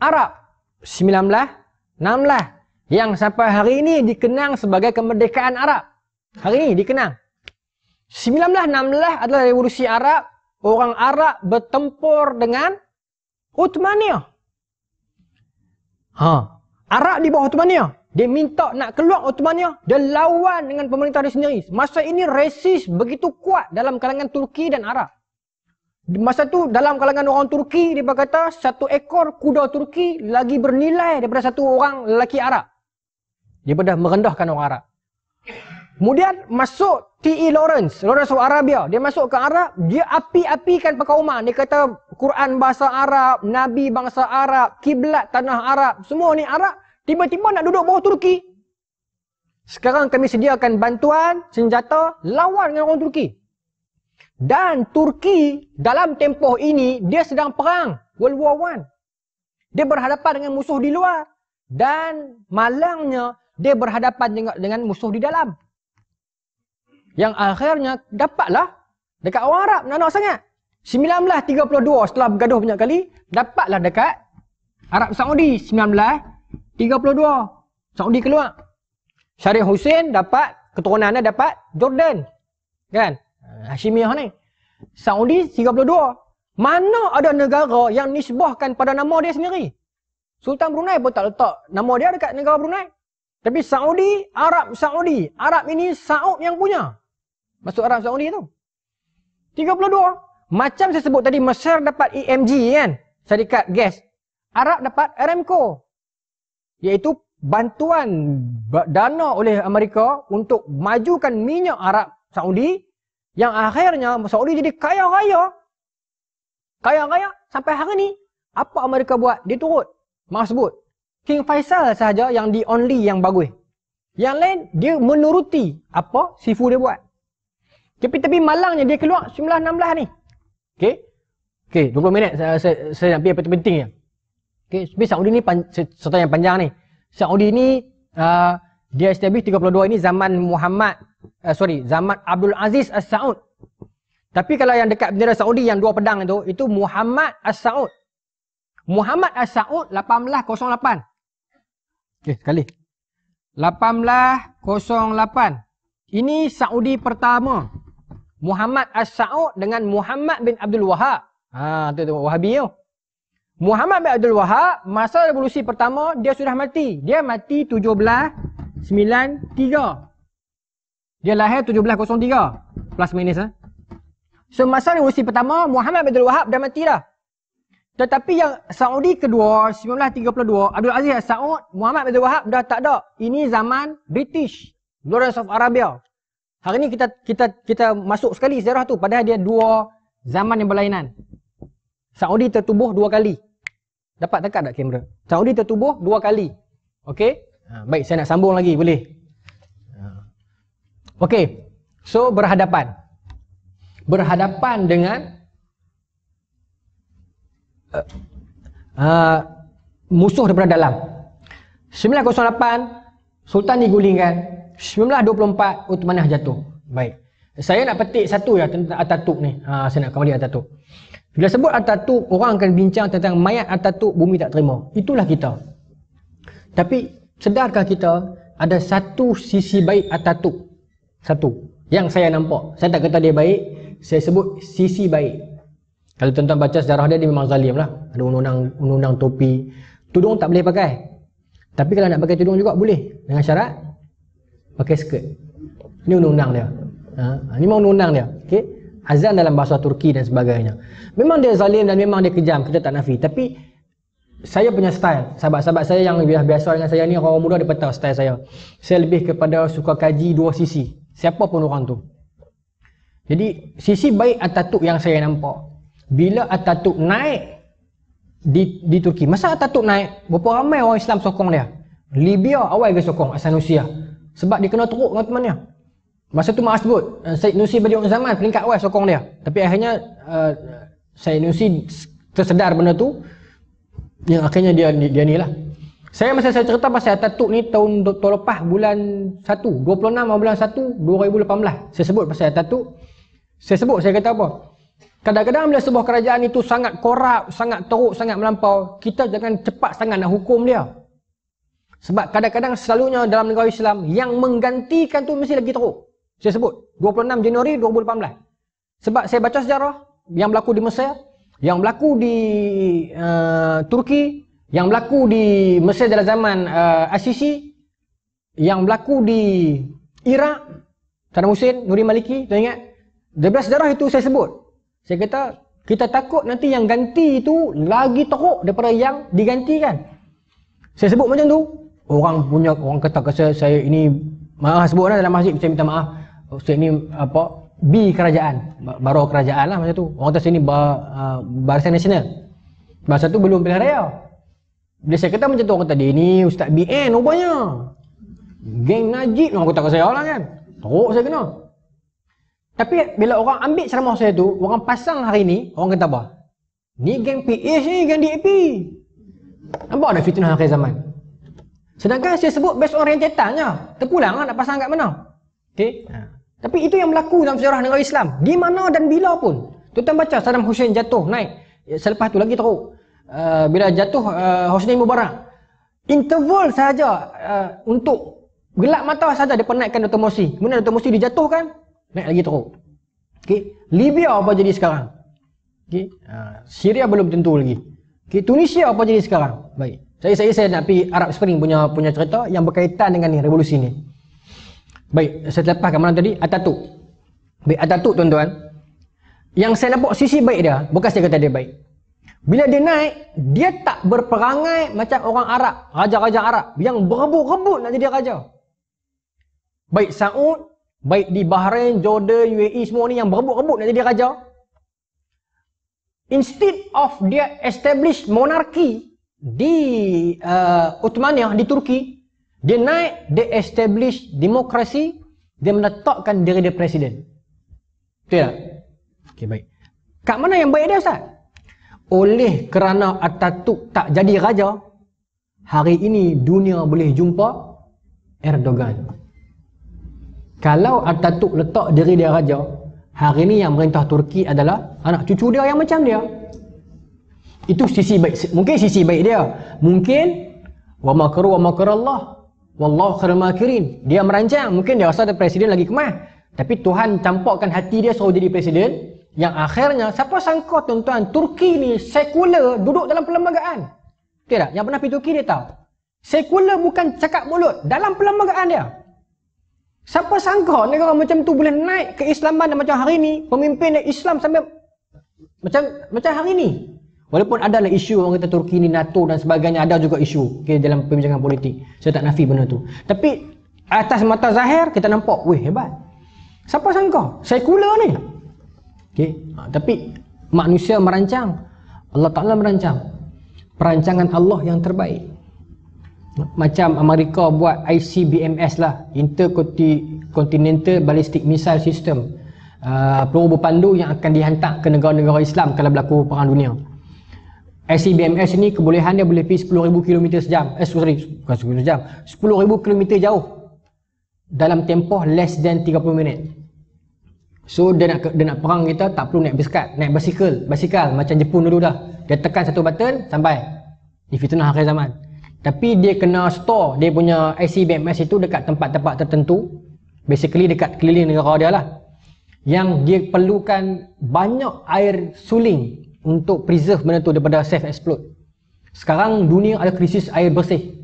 Arab 19, 16 yang sampai hari ini dikenang sebagai kemerdekaan Arab. Hari ini dikenang. 1916 adalah revolusi Arab. Orang Arab bertempur dengan Uthmaniyah. Ha. Arab di bawah Uthmaniyah. Dia minta nak keluar Uthmaniyah. Dia lawan dengan pemerintah dia sendiri. Masa ini resis begitu kuat dalam kalangan Turki dan Arab. Masa tu dalam kalangan orang Turki dia berkata satu ekor kuda Turki lagi bernilai daripada satu orang lelaki Arab. Dia dah merendahkan orang Arab. Kemudian masuk T.E. Lawrence, Lawrence of Arabia. Dia masuk ke Arab, dia api-apikan perkauman. Dia kata Quran bahasa Arab, Nabi bangsa Arab, kiblat tanah Arab. Semua ni Arab. Tiba-tiba nak duduk bawah Turki. Sekarang kami sediakan bantuan, senjata, lawan dengan orang Turki. Dan Turki dalam tempoh ini, dia sedang perang. World War One. Dia berhadapan dengan musuh di luar. Dan malangnya, dia berhadapan dengan musuh di dalam. Yang akhirnya dapatlah dekat orang Arab nak-nak sangat. 1932 setelah bergaduh banyak kali, dapatlah dekat Arab Saudi 1932. Saudi keluar. Syarif Hussein dapat keturunannya dapat Jordan. Kan? Hashimiyah ni. Saudi 32. Mana ada negara yang nisbahkan pada nama dia sendiri? Sultan Brunei pun tak letak nama dia dekat negara Brunei. Tapi Saudi, Arab Saudi. Arab ini Saud yang punya. Masuk Arab Saudi tu. 32. Macam saya sebut tadi, Mesir dapat EMG kan? Syarikat gas. Arab dapat Aramco. Iaitu bantuan dana oleh Amerika untuk majukan minyak Arab Saudi yang akhirnya Saudi jadi kaya raya. Kaya raya sampai hari ni. Apa Amerika buat? Dia turut. Maaf sebut. King Faisal sahaja yang the only yang bagus. Yang lain dia menuruti apa sifu dia buat. Tapi tapi malangnya dia keluar 1916 ni. Okey. Okey, 20 minit saya saya, saya nak apa penting ya. Okey, tapi Saudi ni cerita yang panjang ni. Saudi ni uh, dia establish 32 ini zaman Muhammad uh, sorry, zaman Abdul Aziz As-Saud. Tapi kalau yang dekat bendera Saudi yang dua pedang itu, itu Muhammad As-Saud. Muhammad As-Saud 1808. Okey, sekali. 1808. Ini Saudi pertama. Muhammad As-Sa'ud dengan Muhammad bin Abdul Wahab. Ha, tu tu Wahabi tu. Muhammad bin Abdul Wahab masa revolusi pertama dia sudah mati. Dia mati 1793. Dia lahir 1703 plus minus ah. So masa revolusi pertama Muhammad bin Abdul Wahab dah mati dah. Tetapi yang Saudi kedua 1932 Abdul Aziz Saud Muhammad bin Wahab dah tak ada. Ini zaman British. Lawrence of Arabia. Hari ni kita kita kita masuk sekali sejarah tu padahal dia dua zaman yang berlainan. Saudi tertubuh dua kali. Dapat dekat tak kamera? Saudi tertubuh dua kali. Okey? Ha, baik, saya nak sambung lagi, boleh? Okey. So berhadapan. Berhadapan dengan uh, uh, musuh daripada dalam. 908 Sultan digulingkan 1924 Uthmanah jatuh. Baik. Saya nak petik satu ya tentang Ataturk ni. Ha, saya nak kembali Ataturk. Bila sebut Ataturk, orang akan bincang tentang mayat Ataturk bumi tak terima. Itulah kita. Tapi sedarkah kita ada satu sisi baik Ataturk? Satu. Yang saya nampak. Saya tak kata dia baik. Saya sebut sisi baik. Kalau tuan-tuan baca sejarah dia, dia memang zalim lah. Ada undang-undang, undang topi. Tudung tak boleh pakai. Tapi kalau nak pakai tudung juga boleh. Dengan syarat pakai skirt. Ini undang-undang dia. Ha, ini memang undang-undang dia. Okey. Azan dalam bahasa Turki dan sebagainya. Memang dia zalim dan memang dia kejam, kita tak nafi. Tapi saya punya style. Sahabat-sahabat saya yang biasa dengan saya ni orang muda dia tahu style saya. Saya lebih kepada suka kaji dua sisi. Siapa pun orang tu. Jadi sisi baik Ataturk yang saya nampak. Bila Ataturk naik di di Turki. Masa Ataturk naik, berapa ramai orang Islam sokong dia? Libya awal ke sokong Asanusia. Sebab dia kena teruk dengan temannya. Masa tu maaf sebut, Syed Nusi Badiun Zaman peringkat awal sokong dia. Tapi akhirnya uh, Syed Nusi tersedar benda tu. Yang akhirnya dia dia ni lah. Saya masa saya cerita pasal Ataturk ni tahun tahun lepas bulan 1, 26 bulan 1 2018. Saya sebut pasal Ataturk. Saya sebut saya kata apa? Kadang-kadang bila sebuah kerajaan itu sangat korup, sangat teruk, sangat melampau, kita jangan cepat sangat nak hukum dia. Sebab kadang-kadang selalunya dalam negara Islam yang menggantikan tu mesti lagi teruk. Saya sebut 26 Januari 2018. Sebab saya baca sejarah yang berlaku di Mesir, yang berlaku di uh, Turki, yang berlaku di Mesir dalam zaman uh, Asisi, yang berlaku di Iraq, Saddam Hussein, Nuri Maliki, tuan ingat? Daripada sejarah itu saya sebut. Saya kata, kita takut nanti yang ganti itu lagi teruk daripada yang digantikan. Saya sebut macam tu. Orang punya, orang kata ke saya, saya ini, maaf sebutlah dalam masjid, saya minta maaf. Saya ini, apa, B kerajaan. Baru kerajaan lah macam tu. Orang kata saya ini bar, uh, barisan nasional. Masa tu belum pilihan raya. Bila saya kata macam tu, orang kata, dia Ustaz BN rupanya. Geng Najib, orang kata ke saya lah kan. Teruk saya kena. Tapi bila orang ambil ceramah saya tu, orang pasang hari ni, orang kata apa? Ni geng PH ni, geng DAP. Nampak ada fitnah akhir zaman? Sedangkan saya sebut based on rentetannya. Terpulang lah nak pasang kat mana. Okay? Ha. Tapi itu yang berlaku dalam sejarah negara Islam. Di mana dan bila pun. Tuan baca Saddam Hussein jatuh, naik. Ya, selepas tu lagi teruk. Uh, bila jatuh uh, Hosni Mubarak. Interval sahaja uh, untuk gelap mata saja dia naikkan Dr. Morsi. Kemudian Dr. Morsi dijatuhkan, naik lagi teruk. Okey, Libya apa jadi sekarang? Okey, uh, Syria belum tentu lagi. Okey, Tunisia apa jadi sekarang? Baik. Saya saya saya nak pergi Arab Spring punya punya cerita yang berkaitan dengan ni revolusi ni. Baik, saya lepaskan mana tadi? Ataturk. Baik, Ataturk tuan-tuan. Yang saya nampak sisi baik dia, bukan saya kata dia baik. Bila dia naik, dia tak berperangai macam orang Arab, raja-raja Arab yang berebut-rebut nak jadi raja. Baik Saud, baik di Bahrain, Jordan, UAE semua ni yang berebut-rebut nak jadi raja instead of dia establish monarki di uh, Ottomania di Turki dia naik dia establish demokrasi dia meletakkan diri dia presiden betul tak? ok baik kat mana yang baik dia Ustaz? oleh kerana Atatürk tak jadi raja hari ini dunia boleh jumpa Erdogan kalau Atatürk letak diri dia raja, hari ini yang merintah Turki adalah anak cucu dia yang macam dia. Itu sisi baik. Mungkin sisi baik dia. Mungkin wa makru wa Allah. Wallahu khairul makirin. Dia merancang, mungkin dia rasa ada presiden lagi kemah. Tapi Tuhan campurkan hati dia suruh jadi presiden yang akhirnya siapa sangka tuan-tuan Turki ni sekular duduk dalam perlembagaan. Betul tak? Yang pernah pergi Turki dia tahu. Sekular bukan cakap mulut dalam perlembagaan dia. Siapa sangka negara macam tu boleh naik ke Islaman dan macam hari ni pemimpin Islam sampai macam macam hari ni. Walaupun ada lah isu orang kata Turki ni NATO dan sebagainya ada juga isu okay, dalam perbincangan politik. Saya tak nafi benda tu. Tapi atas mata zahir kita nampak, weh hebat. Siapa sangka? Sekular ni. Okay. Ha, tapi manusia merancang. Allah Ta'ala merancang. Perancangan Allah yang terbaik macam Amerika buat ICBMS lah Intercontinental Ballistic Missile System. Uh, peluru berpandu yang akan dihantar ke negara-negara Islam kalau berlaku perang dunia. ICBMS ni kebolehan dia boleh pergi 10,000 km sejam. Eh sorry bukan 10,000 sejam. 10,000 km jauh. Dalam tempoh less than 30 minit. So dia nak, dia nak perang kita tak perlu naik bisikal naik basikal basikal macam Jepun dulu dah. Dia tekan satu button sampai. Di fitnah akhir zaman tapi dia kena store dia punya ICBMS itu dekat tempat-tempat tertentu. Basically dekat keliling negara dia lah. Yang dia perlukan banyak air suling untuk preserve benda tu daripada safe explode. Sekarang dunia ada krisis air bersih.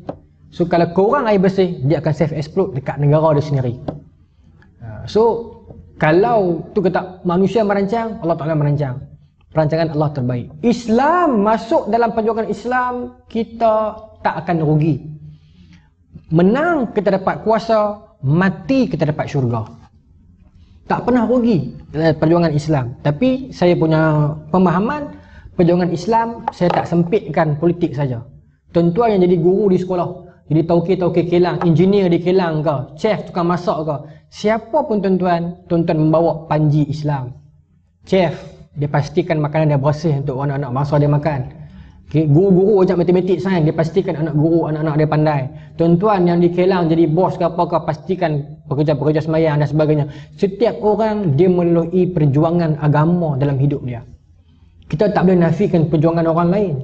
So kalau kurang air bersih, dia akan safe explode dekat negara dia sendiri. Ha, so kalau tu kata manusia merancang, Allah Ta'ala merancang. Perancangan Allah terbaik. Islam masuk dalam perjuangan Islam, kita tak akan rugi. Menang kita dapat kuasa, mati kita dapat syurga. Tak pernah rugi dalam perjuangan Islam. Tapi saya punya pemahaman, perjuangan Islam saya tak sempitkan politik saja. Tuan-tuan yang jadi guru di sekolah, jadi tauke-tauke kelang, engineer di kelang ke, chef tukang masak ke, siapa pun tuan-tuan, tuan-tuan membawa panji Islam. Chef, dia pastikan makanan dia bersih untuk anak-anak bangsa dia makan Okay, guru-guru ajak matematik sains dia pastikan anak guru anak-anak dia pandai. Tuan-tuan yang di Kelang jadi bos ke apa pastikan pekerja-pekerja semayang dan sebagainya. Setiap orang dia melalui perjuangan agama dalam hidup dia. Kita tak boleh nafikan perjuangan orang lain.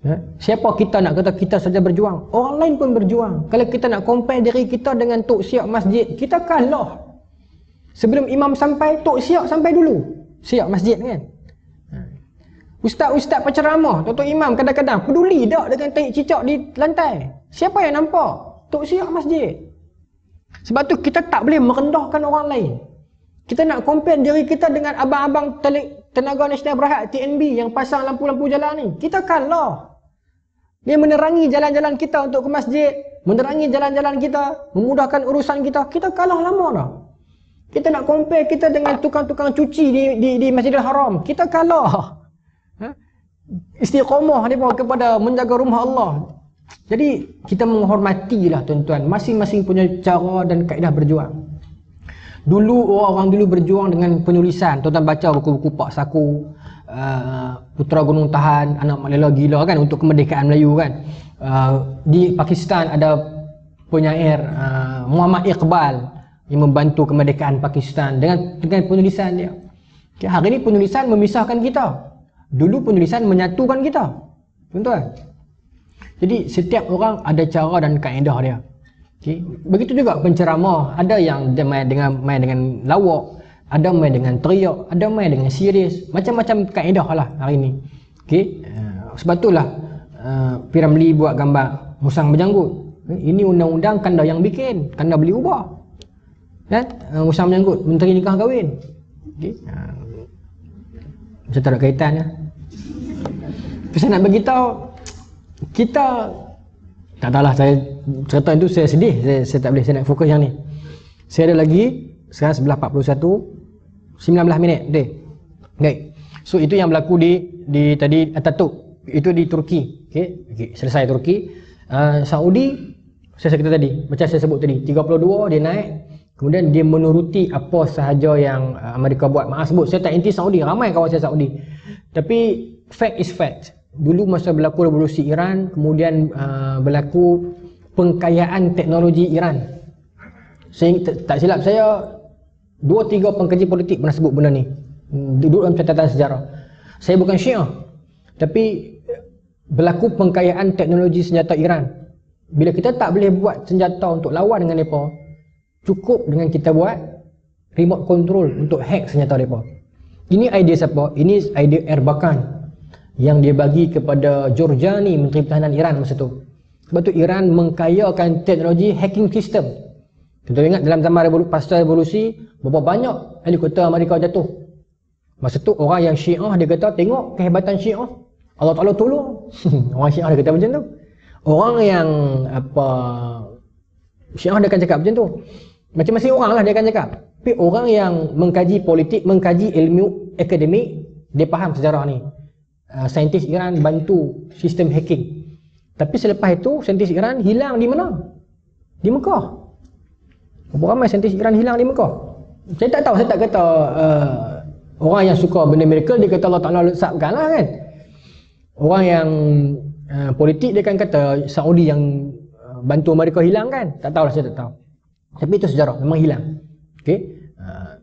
Ya? Siapa kita nak kata kita saja berjuang? Orang lain pun berjuang. Kalau kita nak compare diri kita dengan Tok Siap Masjid, kita kalah. Sebelum imam sampai, Tok Siap sampai dulu. Siap Masjid kan? Ustaz-ustaz penceramah, tuan imam kadang-kadang peduli tak dengan taik cicak di lantai? Siapa yang nampak? Tok siap masjid. Sebab tu kita tak boleh merendahkan orang lain. Kita nak compare diri kita dengan abang-abang tenaga nasional berhad TNB yang pasang lampu-lampu jalan ni. Kita kalah. Dia menerangi jalan-jalan kita untuk ke masjid, menerangi jalan-jalan kita, memudahkan urusan kita. Kita kalah lama dah. Kita nak compare kita dengan tukang-tukang cuci di, di, di Masjidil Haram. Kita kalah istiqamah ni pun kepada menjaga rumah Allah. Jadi kita menghormatilah tuan-tuan masing-masing punya cara dan kaedah berjuang. Dulu orang-orang dulu berjuang dengan penulisan. Tuan-tuan baca buku-buku Pak Saku, uh, Putera Gunung Tahan, Anak Malela Gila kan untuk kemerdekaan Melayu kan. Uh, di Pakistan ada penyair uh, Muhammad Iqbal yang membantu kemerdekaan Pakistan dengan dengan penulisan dia. Okay, hari ini penulisan memisahkan kita. Dulu penulisan menyatukan kita. Tuan-tuan. Jadi setiap orang ada cara dan kaedah dia. Okay. Begitu juga penceramah. Ada yang dia main dengan main dengan lawak, ada main dengan teriak, ada main dengan serius. Macam-macam kaedah lah hari ini. Okay. Uh, sebab itulah uh, Piramli buat gambar musang berjanggut. Okay. Ini undang-undang kanda yang bikin. Kanda beli ubah. Kan? Uh, musang berjanggut. Menteri nikah kahwin. Okay. Macam tak ada kaitan ya. Saya nak beritahu kita tak tahulah saya cerita itu saya sedih saya, saya tak boleh saya nak fokus yang ni. Saya ada lagi sekarang sebelah 41 19 minit deh. Baik. So itu yang berlaku di di tadi Ataturk. Itu di Turki. Okey. Okey, selesai Turki. Uh, Saudi saya kata tadi, macam saya sebut tadi, 32 dia naik Kemudian dia menuruti apa sahaja yang uh, Amerika buat. Maaf sebut, saya tak inti Saudi. Ramai kawan saya Saudi. Tapi fact is fact. Dulu masa berlaku revolusi Iran, kemudian uh, berlaku pengkayaan teknologi Iran. Saya tak silap saya, dua tiga pengkaji politik pernah sebut benda ni. Duduk dalam catatan sejarah. Saya bukan syiah. Tapi berlaku pengkayaan teknologi senjata Iran. Bila kita tak boleh buat senjata untuk lawan dengan mereka, cukup dengan kita buat remote control untuk hack senjata mereka. Ini idea siapa? ini idea Erbakan yang dia bagi kepada Giorgiani Menteri Pertahanan Iran masa tu. Sebab tu Iran mengkayakan teknologi hacking system. Kita ingat dalam zaman revolusi, pasca revolusi berapa banyak helikopter Amerika jatuh. Masa tu orang yang syiah dia kata tengok kehebatan syiah. Allah Ta'ala tolong. Orang syiah dia kata macam tu. Orang yang apa syiah dia akan cakap macam tu macam-macam orang lah dia akan cakap. Tapi orang yang mengkaji politik, mengkaji ilmu akademik, dia faham sejarah ni. Uh, saintis Iran bantu sistem hacking. Tapi selepas itu, saintis Iran hilang di mana? Di Mekah. Berapa ramai saintis Iran hilang di Mekah? Saya tak tahu, saya tak kata uh, orang yang suka benda miracle, dia kata Allah Ta'ala lesapkan lah kan. Orang yang uh, politik, dia kan kata Saudi yang uh, bantu mereka hilang kan. Tak tahu lah, saya tak tahu. Tapi itu sejarah memang hilang. Okey. Uh,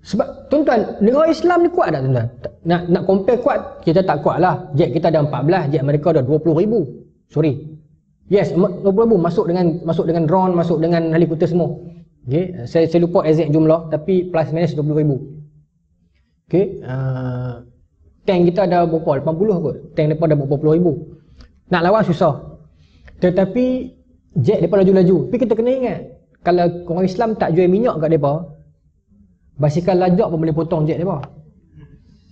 sebab tuan-tuan, negara Islam ni kuat tak tuan-tuan? Nak nak compare kuat, kita tak kuat lah. Jet kita ada 14, jet mereka ada 20 ribu. Sorry. Yes, 20 ribu masuk dengan masuk dengan drone, masuk dengan helikopter semua. Okey, saya saya lupa exact jumlah tapi plus minus 20 ribu. Okey, uh, tank kita ada berapa? 80 kot. Tank depa ada berapa puluh ribu. Nak lawan susah. Tetapi jet depa laju-laju. Tapi kita kena ingat, kalau orang Islam tak jual minyak kat mereka basikal lajak pun boleh potong jet mereka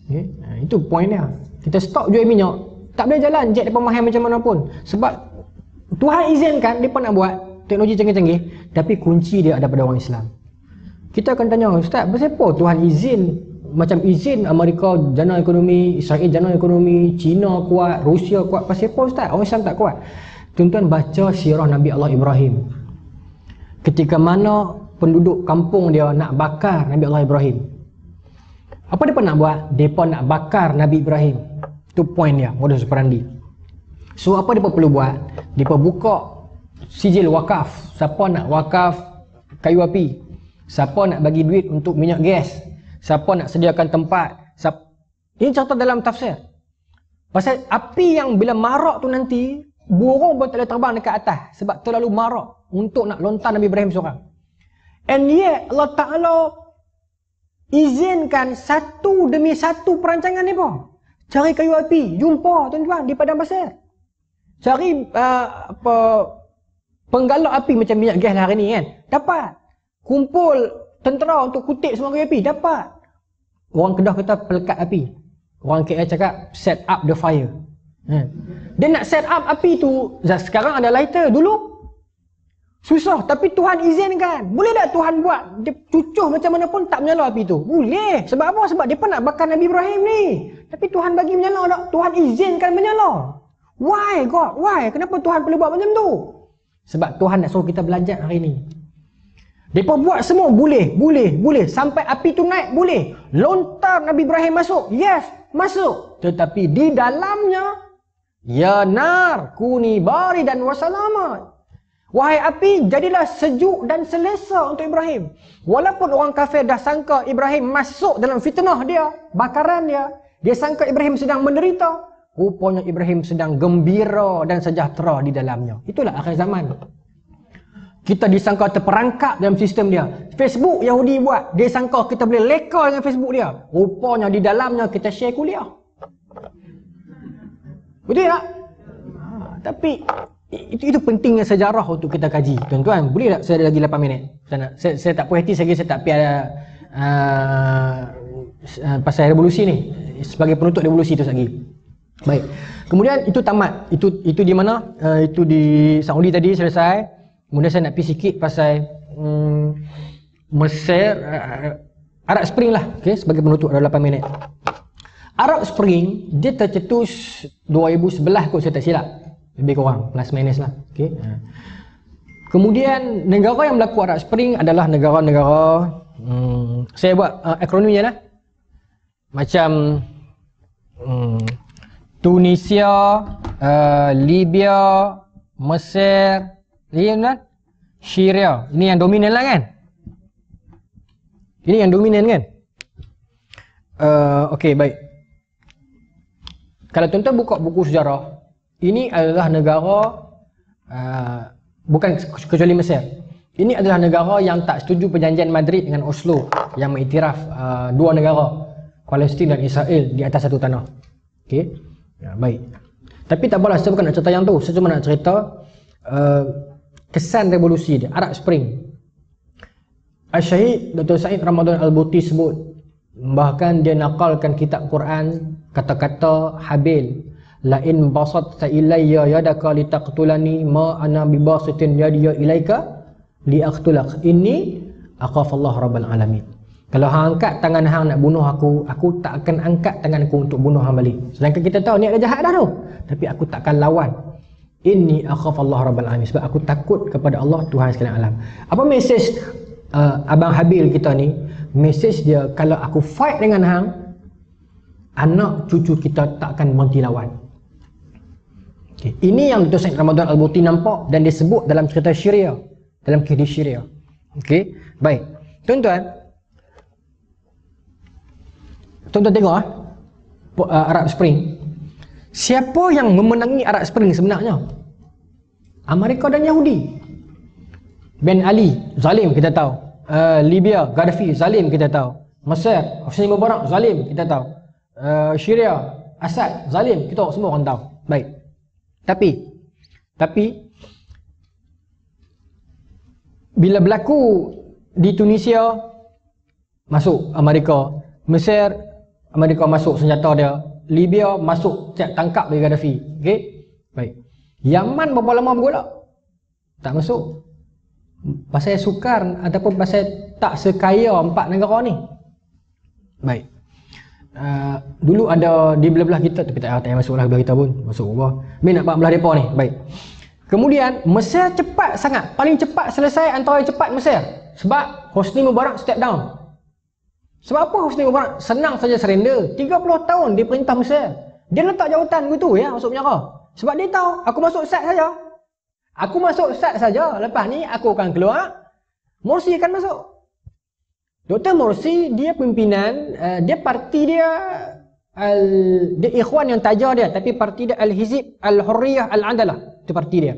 okay? Ha, itu point dia. Kita stop jual minyak. Tak boleh jalan jet mereka mahal macam mana pun. Sebab Tuhan izinkan mereka nak buat teknologi canggih-canggih tapi kunci dia ada pada orang Islam. Kita akan tanya Ustaz kenapa Tuhan izin macam izin Amerika jana ekonomi Israel jana ekonomi China kuat Rusia kuat? Pasal apa Ustaz? Orang Islam tak kuat. Tuan-tuan baca sirah Nabi Allah Ibrahim ketika mana penduduk kampung dia nak bakar Nabi Allah Ibrahim apa mereka nak buat? mereka nak bakar Nabi Ibrahim itu poin dia modus operandi So apa dia perlu buat? Dia buka sijil wakaf. Siapa nak wakaf kayu api? Siapa nak bagi duit untuk minyak gas? Siapa nak sediakan tempat? Siapa... Ini cerita dalam tafsir. Pasal api yang bila marak tu nanti, burung pun tak boleh terbang dekat atas. Sebab terlalu marak untuk nak lontar Nabi Ibrahim seorang. And yet Allah Ta'ala izinkan satu demi satu perancangan ni pun. Cari kayu api, jumpa tuan-tuan di padang pasir. Cari uh, apa penggalak api macam minyak gas lah hari ni kan. Dapat. Kumpul tentera untuk kutip semua kayu api. Dapat. Orang Kedah kata pelekat api. Orang KL cakap set up the fire. Hmm. Dia nak set up api tu. Sekarang ada lighter. Dulu susah. Tapi Tuhan izinkan. Boleh tak Tuhan buat? Dia cucuh macam mana pun tak menyala api tu. Boleh. Sebab apa? Sebab dia pun nak bakar Nabi Ibrahim ni. Tapi Tuhan bagi menyala tak? Tuhan izinkan menyala. Why God? Why? Kenapa Tuhan perlu buat macam tu? Sebab Tuhan nak suruh kita belajar hari ni. Mereka buat semua boleh, boleh, boleh. Sampai api tu naik, boleh. Lontar Nabi Ibrahim masuk. Yes, masuk. Tetapi di dalamnya, Ya nar, kuni bari dan wasalamat. Wahai api, jadilah sejuk dan selesa untuk Ibrahim. Walaupun orang kafir dah sangka Ibrahim masuk dalam fitnah dia, bakaran dia. Dia sangka Ibrahim sedang menderita. Rupanya Ibrahim sedang gembira dan sejahtera di dalamnya. Itulah akhir zaman. Kita disangka terperangkap dalam sistem dia. Facebook Yahudi buat. Dia sangka kita boleh leka dengan Facebook dia. Rupanya di dalamnya kita share kuliah. Betul tak? Ha, tapi itu itu pentingnya sejarah untuk kita kaji. Tuan-tuan, boleh tak saya ada lagi 8 minit? Saya, saya, saya tak puas hati saya, saya tak piada uh, uh, pasal revolusi ni. Sebagai penutup revolusi itu lagi. Baik. Kemudian itu tamat. Itu itu di mana? Uh, itu di Saudi tadi selesai. Kemudian saya nak pergi sikit pasal um, Mesir uh, Arab Spring lah. Okey, sebagai penutup ada 8 minit. Arab Spring dia tercetus 2011 kot saya tak silap. Lebih kurang plus minus lah. Okey. Uh. Kemudian negara yang berlaku Arab Spring adalah negara-negara hmm, saya buat uh, akronimnya lah. Macam hmm, Tunisia, uh, Libya, Mesir, Yemen, Syria. Ini yang dominan lah kan? Ini yang dominan kan? Uh, Okey, baik. Kalau tuan-tuan buka buku sejarah, ini adalah negara, uh, bukan kecuali Mesir. Ini adalah negara yang tak setuju perjanjian Madrid dengan Oslo yang mengiktiraf uh, dua negara, Palestin dan Israel di atas satu tanah. Okey. Ya, baik. Tapi tak apalah, saya bukan nak cerita yang tu. Saya cuma nak cerita uh, kesan revolusi dia, Arab Spring. Al-Syahid Dr. Said Ramadan Al-Buti sebut bahkan dia nakalkan kitab Quran kata-kata Habil la in basat ilayya yadaka litaqtulani ma ana bibasitin yadiya ilaika liaqtulak inni aqaf Allah rabbal alamin kalau hang angkat tangan hang nak bunuh aku, aku tak akan angkat tangan aku untuk bunuh hang balik. Sedangkan kita tahu niat dia jahat dah tu. Tapi aku takkan lawan. Inni akhaf Allah Rabbal Alamin. Sebab aku takut kepada Allah Tuhan sekalian alam. Apa mesej uh, Abang Habil kita ni? Mesej dia, kalau aku fight dengan hang, anak cucu kita tak akan berhenti lawan. Okay. Ini yang Dr. Syed Ramadan Al-Buti nampak dan disebut dalam cerita Syria. Dalam kisah Syria. Okay. Baik. Tuan-tuan, Tuan-tuan tengok. Uh, Arab Spring. Siapa yang memenangi Arab Spring sebenarnya? Amerika dan Yahudi. Ben Ali, zalim kita tahu. Uh, Libya, Gaddafi, zalim kita tahu. Mesir, Hosni Mubarak, zalim kita tahu. Uh, Syria, Assad, zalim kita semua orang tahu. Baik. Tapi tapi bila berlaku di Tunisia masuk Amerika, Mesir Amerika masuk senjata dia. Libya masuk cek tangkap bagi Gaddafi. Okey? Baik. Yaman berapa lama bergolak? Tak masuk. Pasal sukar ataupun pasal tak sekaya empat negara ni. Baik. Uh, dulu ada di belah-belah kita tapi tak payah masuk lah belah kita pun masuk Allah. Min nak belah depa ni. Baik. Kemudian Mesir cepat sangat, paling cepat selesai antara yang cepat Mesir. Sebab Hosni Mubarak step down. Sebab apa Husni Mubarak senang saja surrender? 30 tahun dia perintah Mesir. Dia letak jawatan begitu ya masuk penjara. Sebab dia tahu aku masuk sat saja. Aku masuk sat saja. Lepas ni aku akan keluar. Morsi akan masuk. Dr. Morsi dia pimpinan, uh, dia parti dia al dia ikhwan yang tajar dia tapi parti dia Al-Hizib Al-Hurriyah Al-Adalah. Itu parti dia.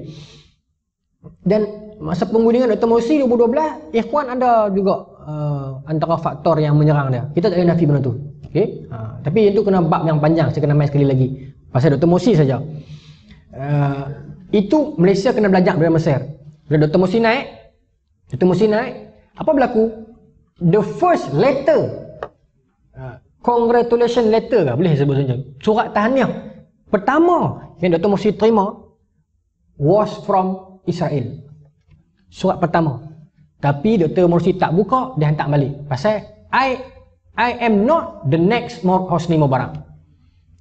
Dan masa penggulungan Dr. Morsi 2012, ikhwan ada juga uh, antara faktor yang menyerang dia. Kita tak boleh nafi benda tu. Okay? Uh, tapi itu kena bab yang panjang, saya kena main sekali lagi. Pasal Dr. Morsi saja. Uh, itu Malaysia kena belajar dari Mesir. Bila Dr. Morsi naik, Dr. Morsi naik, apa berlaku? The first letter. Uh, congratulation letter ke boleh sebut macam surat tahniah. Pertama yang Dr. Morsi terima was from Israel. Surat pertama. Tapi Dr. Morsi tak buka dia hantar balik. Pasal I I am not the next Hosni Mubarak.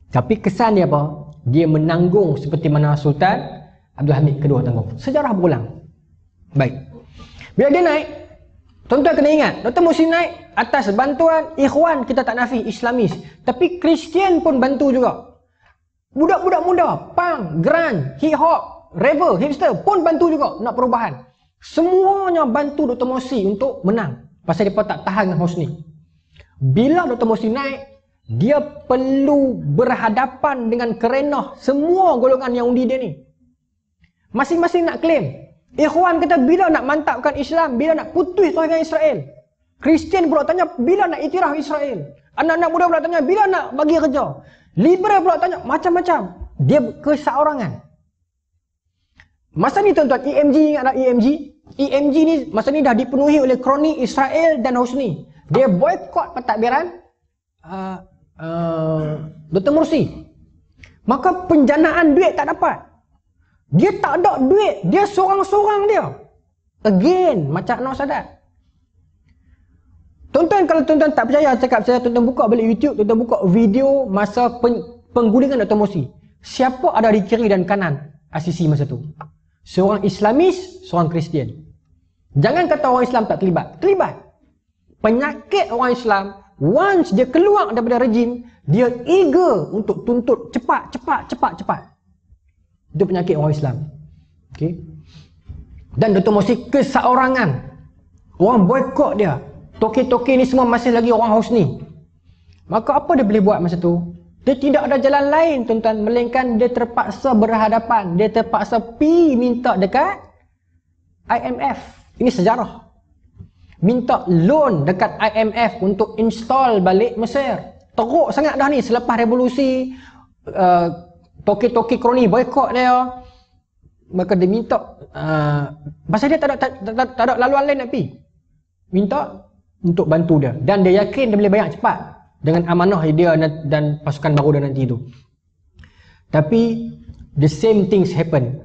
Tapi kesan dia apa? Dia menanggung seperti mana Sultan Abdul Hamid kedua tanggung sejarah berulang. Baik. Bila dia naik Tuan-tuan kena ingat, Dr. Musi naik atas bantuan ikhwan kita tak nafi Islamis. Tapi Kristian pun bantu juga. Budak-budak muda, punk, grunge, hip hop, revel, hipster pun bantu juga nak perubahan. Semuanya bantu Dr. Musi untuk menang. Pasal dia tak tahan dengan Hosni. Bila Dr. Musi naik, dia perlu berhadapan dengan kerenah semua golongan yang undi dia ni. Masing-masing nak claim. Ikhwan kata bila nak mantapkan Islam, bila nak putus dengan Israel. Kristian pula tanya bila nak itiraf Israel. Anak-anak muda pula tanya bila nak bagi kerja. Liberal pula tanya macam-macam. Dia keseorangan. Masa ni tuan-tuan, EMG ingat tak EMG? EMG ni masa ni dah dipenuhi oleh kroni Israel dan Husni. Dia boykot pentadbiran uh, uh, Dr. Mursi. Maka penjanaan duit tak dapat. Dia tak ada duit. Dia seorang-seorang dia. Again, macam Anwar Sadat. Tuan-tuan, kalau tuan-tuan tak percaya cakap saya, tuan-tuan buka balik YouTube, tuan-tuan buka video masa pen, penggulingan Dr. Mosi. Siapa ada di kiri dan kanan ACC masa tu? Seorang Islamis, seorang Kristian. Jangan kata orang Islam tak terlibat. Terlibat. Penyakit orang Islam, once dia keluar daripada rejim, dia eager untuk tuntut cepat, cepat, cepat, cepat. Itu penyakit orang Islam. Okay. Dan Dr. Mosi keseorangan. Orang boykot dia. Toke-toke ni semua masih lagi orang husni. Maka apa dia boleh buat masa tu? Dia tidak ada jalan lain tuan-tuan. Melainkan dia terpaksa berhadapan. Dia terpaksa pi minta dekat IMF. Ini sejarah. Minta loan dekat IMF untuk install balik Mesir. Teruk sangat dah ni selepas revolusi. Uh, toki-toki kroni boykot dia. Maka dia minta uh, pasal dia tak ada, tak, tak, tak ada laluan lain nak pergi minta untuk bantu dia. Dan dia yakin dia boleh bayar cepat dengan amanah dia dan pasukan baru dia nanti tu. Tapi the same things happen.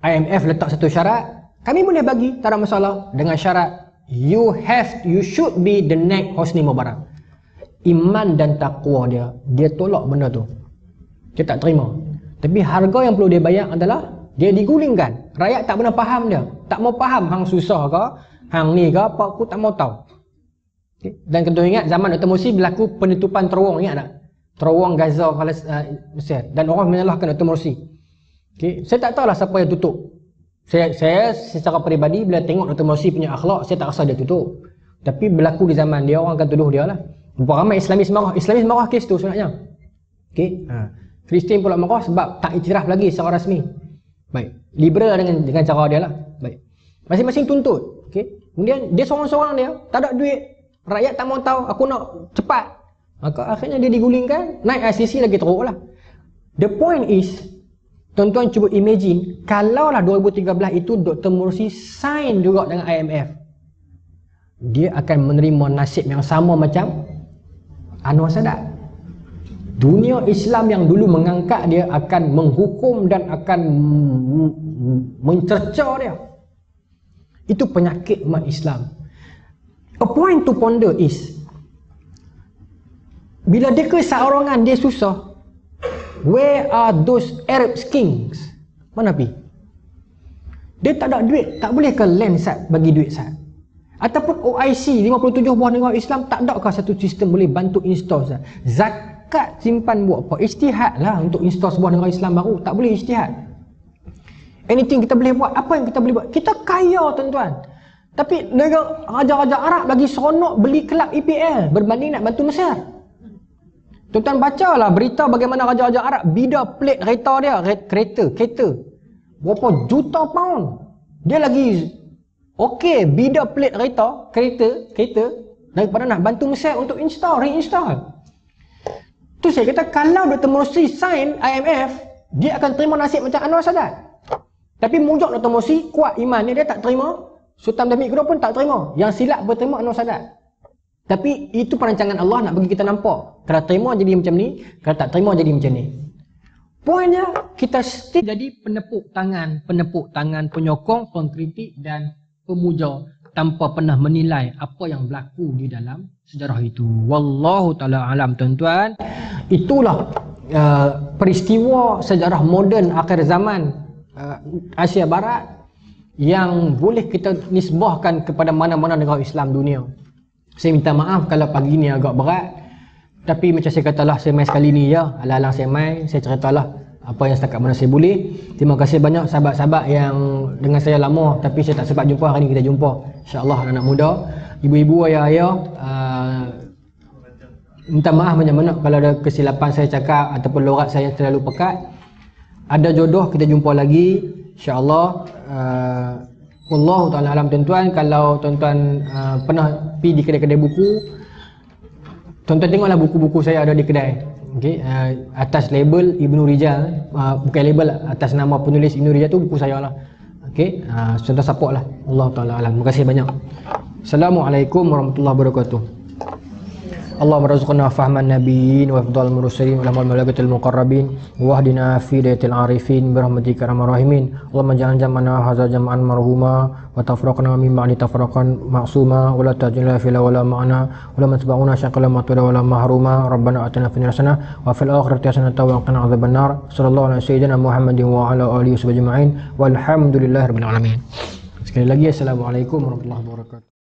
IMF letak satu syarat kami boleh bagi tak ada masalah. Dengan syarat you have you should be the next Hosni Mubarak. Iman dan takwa dia dia tolak benda tu. Dia tak terima tapi harga yang perlu dia bayar adalah dia digulingkan. Rakyat tak pernah faham dia. Tak mau faham hang susah ke, hang ni ke apa aku tak mau tahu. Okay. Dan kena ingat zaman Dr. Musi berlaku penutupan terowong ingat tak? Terowong Gaza uh, Mesir dan orang menyalahkan Dr. Musi. Okay. Saya tak tahulah siapa yang tutup. Saya, saya secara peribadi bila tengok Dr. Musi punya akhlak, saya tak rasa dia tutup. Tapi berlaku di zaman dia, orang akan tuduh dia lah. Berapa ramai Islamis marah. Islamis marah kes tu sebenarnya. Okay. Ha. Kristian pula marah sebab tak iktiraf lagi secara rasmi. Baik. Liberal dengan dengan cara dia lah. Baik. Masing-masing tuntut. Okay. Kemudian dia seorang-seorang dia. Tak ada duit. Rakyat tak mau tahu. Aku nak cepat. Maka akhirnya dia digulingkan. Naik ICC lagi teruk lah. The point is. Tuan-tuan cuba imagine. Kalaulah 2013 itu Dr. Mursi sign juga dengan IMF. Dia akan menerima nasib yang sama macam Anwar Sadat dunia Islam yang dulu mengangkat dia akan menghukum dan akan mencerca dia. Itu penyakit umat Islam. A point to ponder is bila dia keseorangan dia susah where are those Arab kings? Mana pergi? Dia tak ada duit tak boleh ke land sat bagi duit sat ataupun OIC 57 buah negara Islam tak ada ke satu sistem boleh bantu install sat zat setakat simpan buat apa? Ijtihad lah untuk install sebuah negara Islam baru. Tak boleh ijtihad. Anything kita boleh buat apa yang kita boleh buat? Kita kaya tuan-tuan. Tapi negara raja-raja Arab lagi seronok beli kelab EPL berbanding nak bantu Mesir. Tuan-tuan bacalah berita bagaimana raja-raja Arab bida plate kereta dia kereta kereta. Berapa juta pound. Dia lagi okey bida plate kereta kereta kereta daripada nak bantu Mesir untuk install reinstall tu saya kata kalau Dr. Morsi sign IMF dia akan terima nasib macam Anwar Sadat. Tapi mujuk Dr. Morsi kuat iman dia, dia tak terima. Sultan Dami kedua pun tak terima. Yang silap berterima Anwar Sadat. Tapi itu perancangan Allah nak bagi kita nampak. Kalau terima jadi macam ni kalau tak terima jadi macam ni. Poinnya kita still jadi penepuk tangan, penepuk tangan, penyokong, pengkritik dan pemuja tanpa pernah menilai apa yang berlaku di dalam sejarah itu. Wallahu taala alam tuan-tuan. Itulah uh, peristiwa sejarah moden akhir zaman uh, Asia Barat yang boleh kita nisbahkan kepada mana-mana negara Islam dunia. Saya minta maaf kalau pagi ni agak berat tapi macam saya katalah saya main sekali ni ya. Alang-alang saya main, saya ceritalah apa yang setakat mana saya boleh. Terima kasih banyak sahabat-sahabat yang dengan saya lama tapi saya tak sempat jumpa hari ni kita jumpa. Insya-Allah anak muda, ibu-ibu, ayah-ayah uh, minta maaf banyak-banyak kalau ada kesilapan saya cakap ataupun lorat saya terlalu pekat. Ada jodoh kita jumpa lagi insya-Allah. Uh, Allah Taala alam tuan-tuan kalau tuan-tuan uh, pernah pergi di kedai-kedai buku Tuan-tuan tengoklah buku-buku saya ada di kedai. Okey, uh, atas label Ibnu Rijal, uh, bukan label atas nama penulis Ibnu Rijal tu buku saya lah. Okey, uh, tuan-tuan support lah. Allah Taala alam. Terima kasih banyak. Assalamualaikum warahmatullahi wabarakatuh. اللهم ارزقنا فهم النبيين وافضل المرسلين ولهم الملائكة المقربين واهدنا في دية العارفين برحمتك ارحم الراحمين اللهم اجعل جمعنا هذا جمعا مرحوما watafraqna min ba'di tafraqan ma'suma wa la tajna fi la wala ma'na wa la matba'una syaqala ma tu wala mahruma rabbana atina fid dunya hasanah wa fil akhirati hasanah wa qina adzaban nar sallallahu alaihi sayyidina muhammadin wa ala alihi wasallam walhamdulillahi rabbil alamin sekali lagi assalamualaikum warahmatullahi wabarakatuh.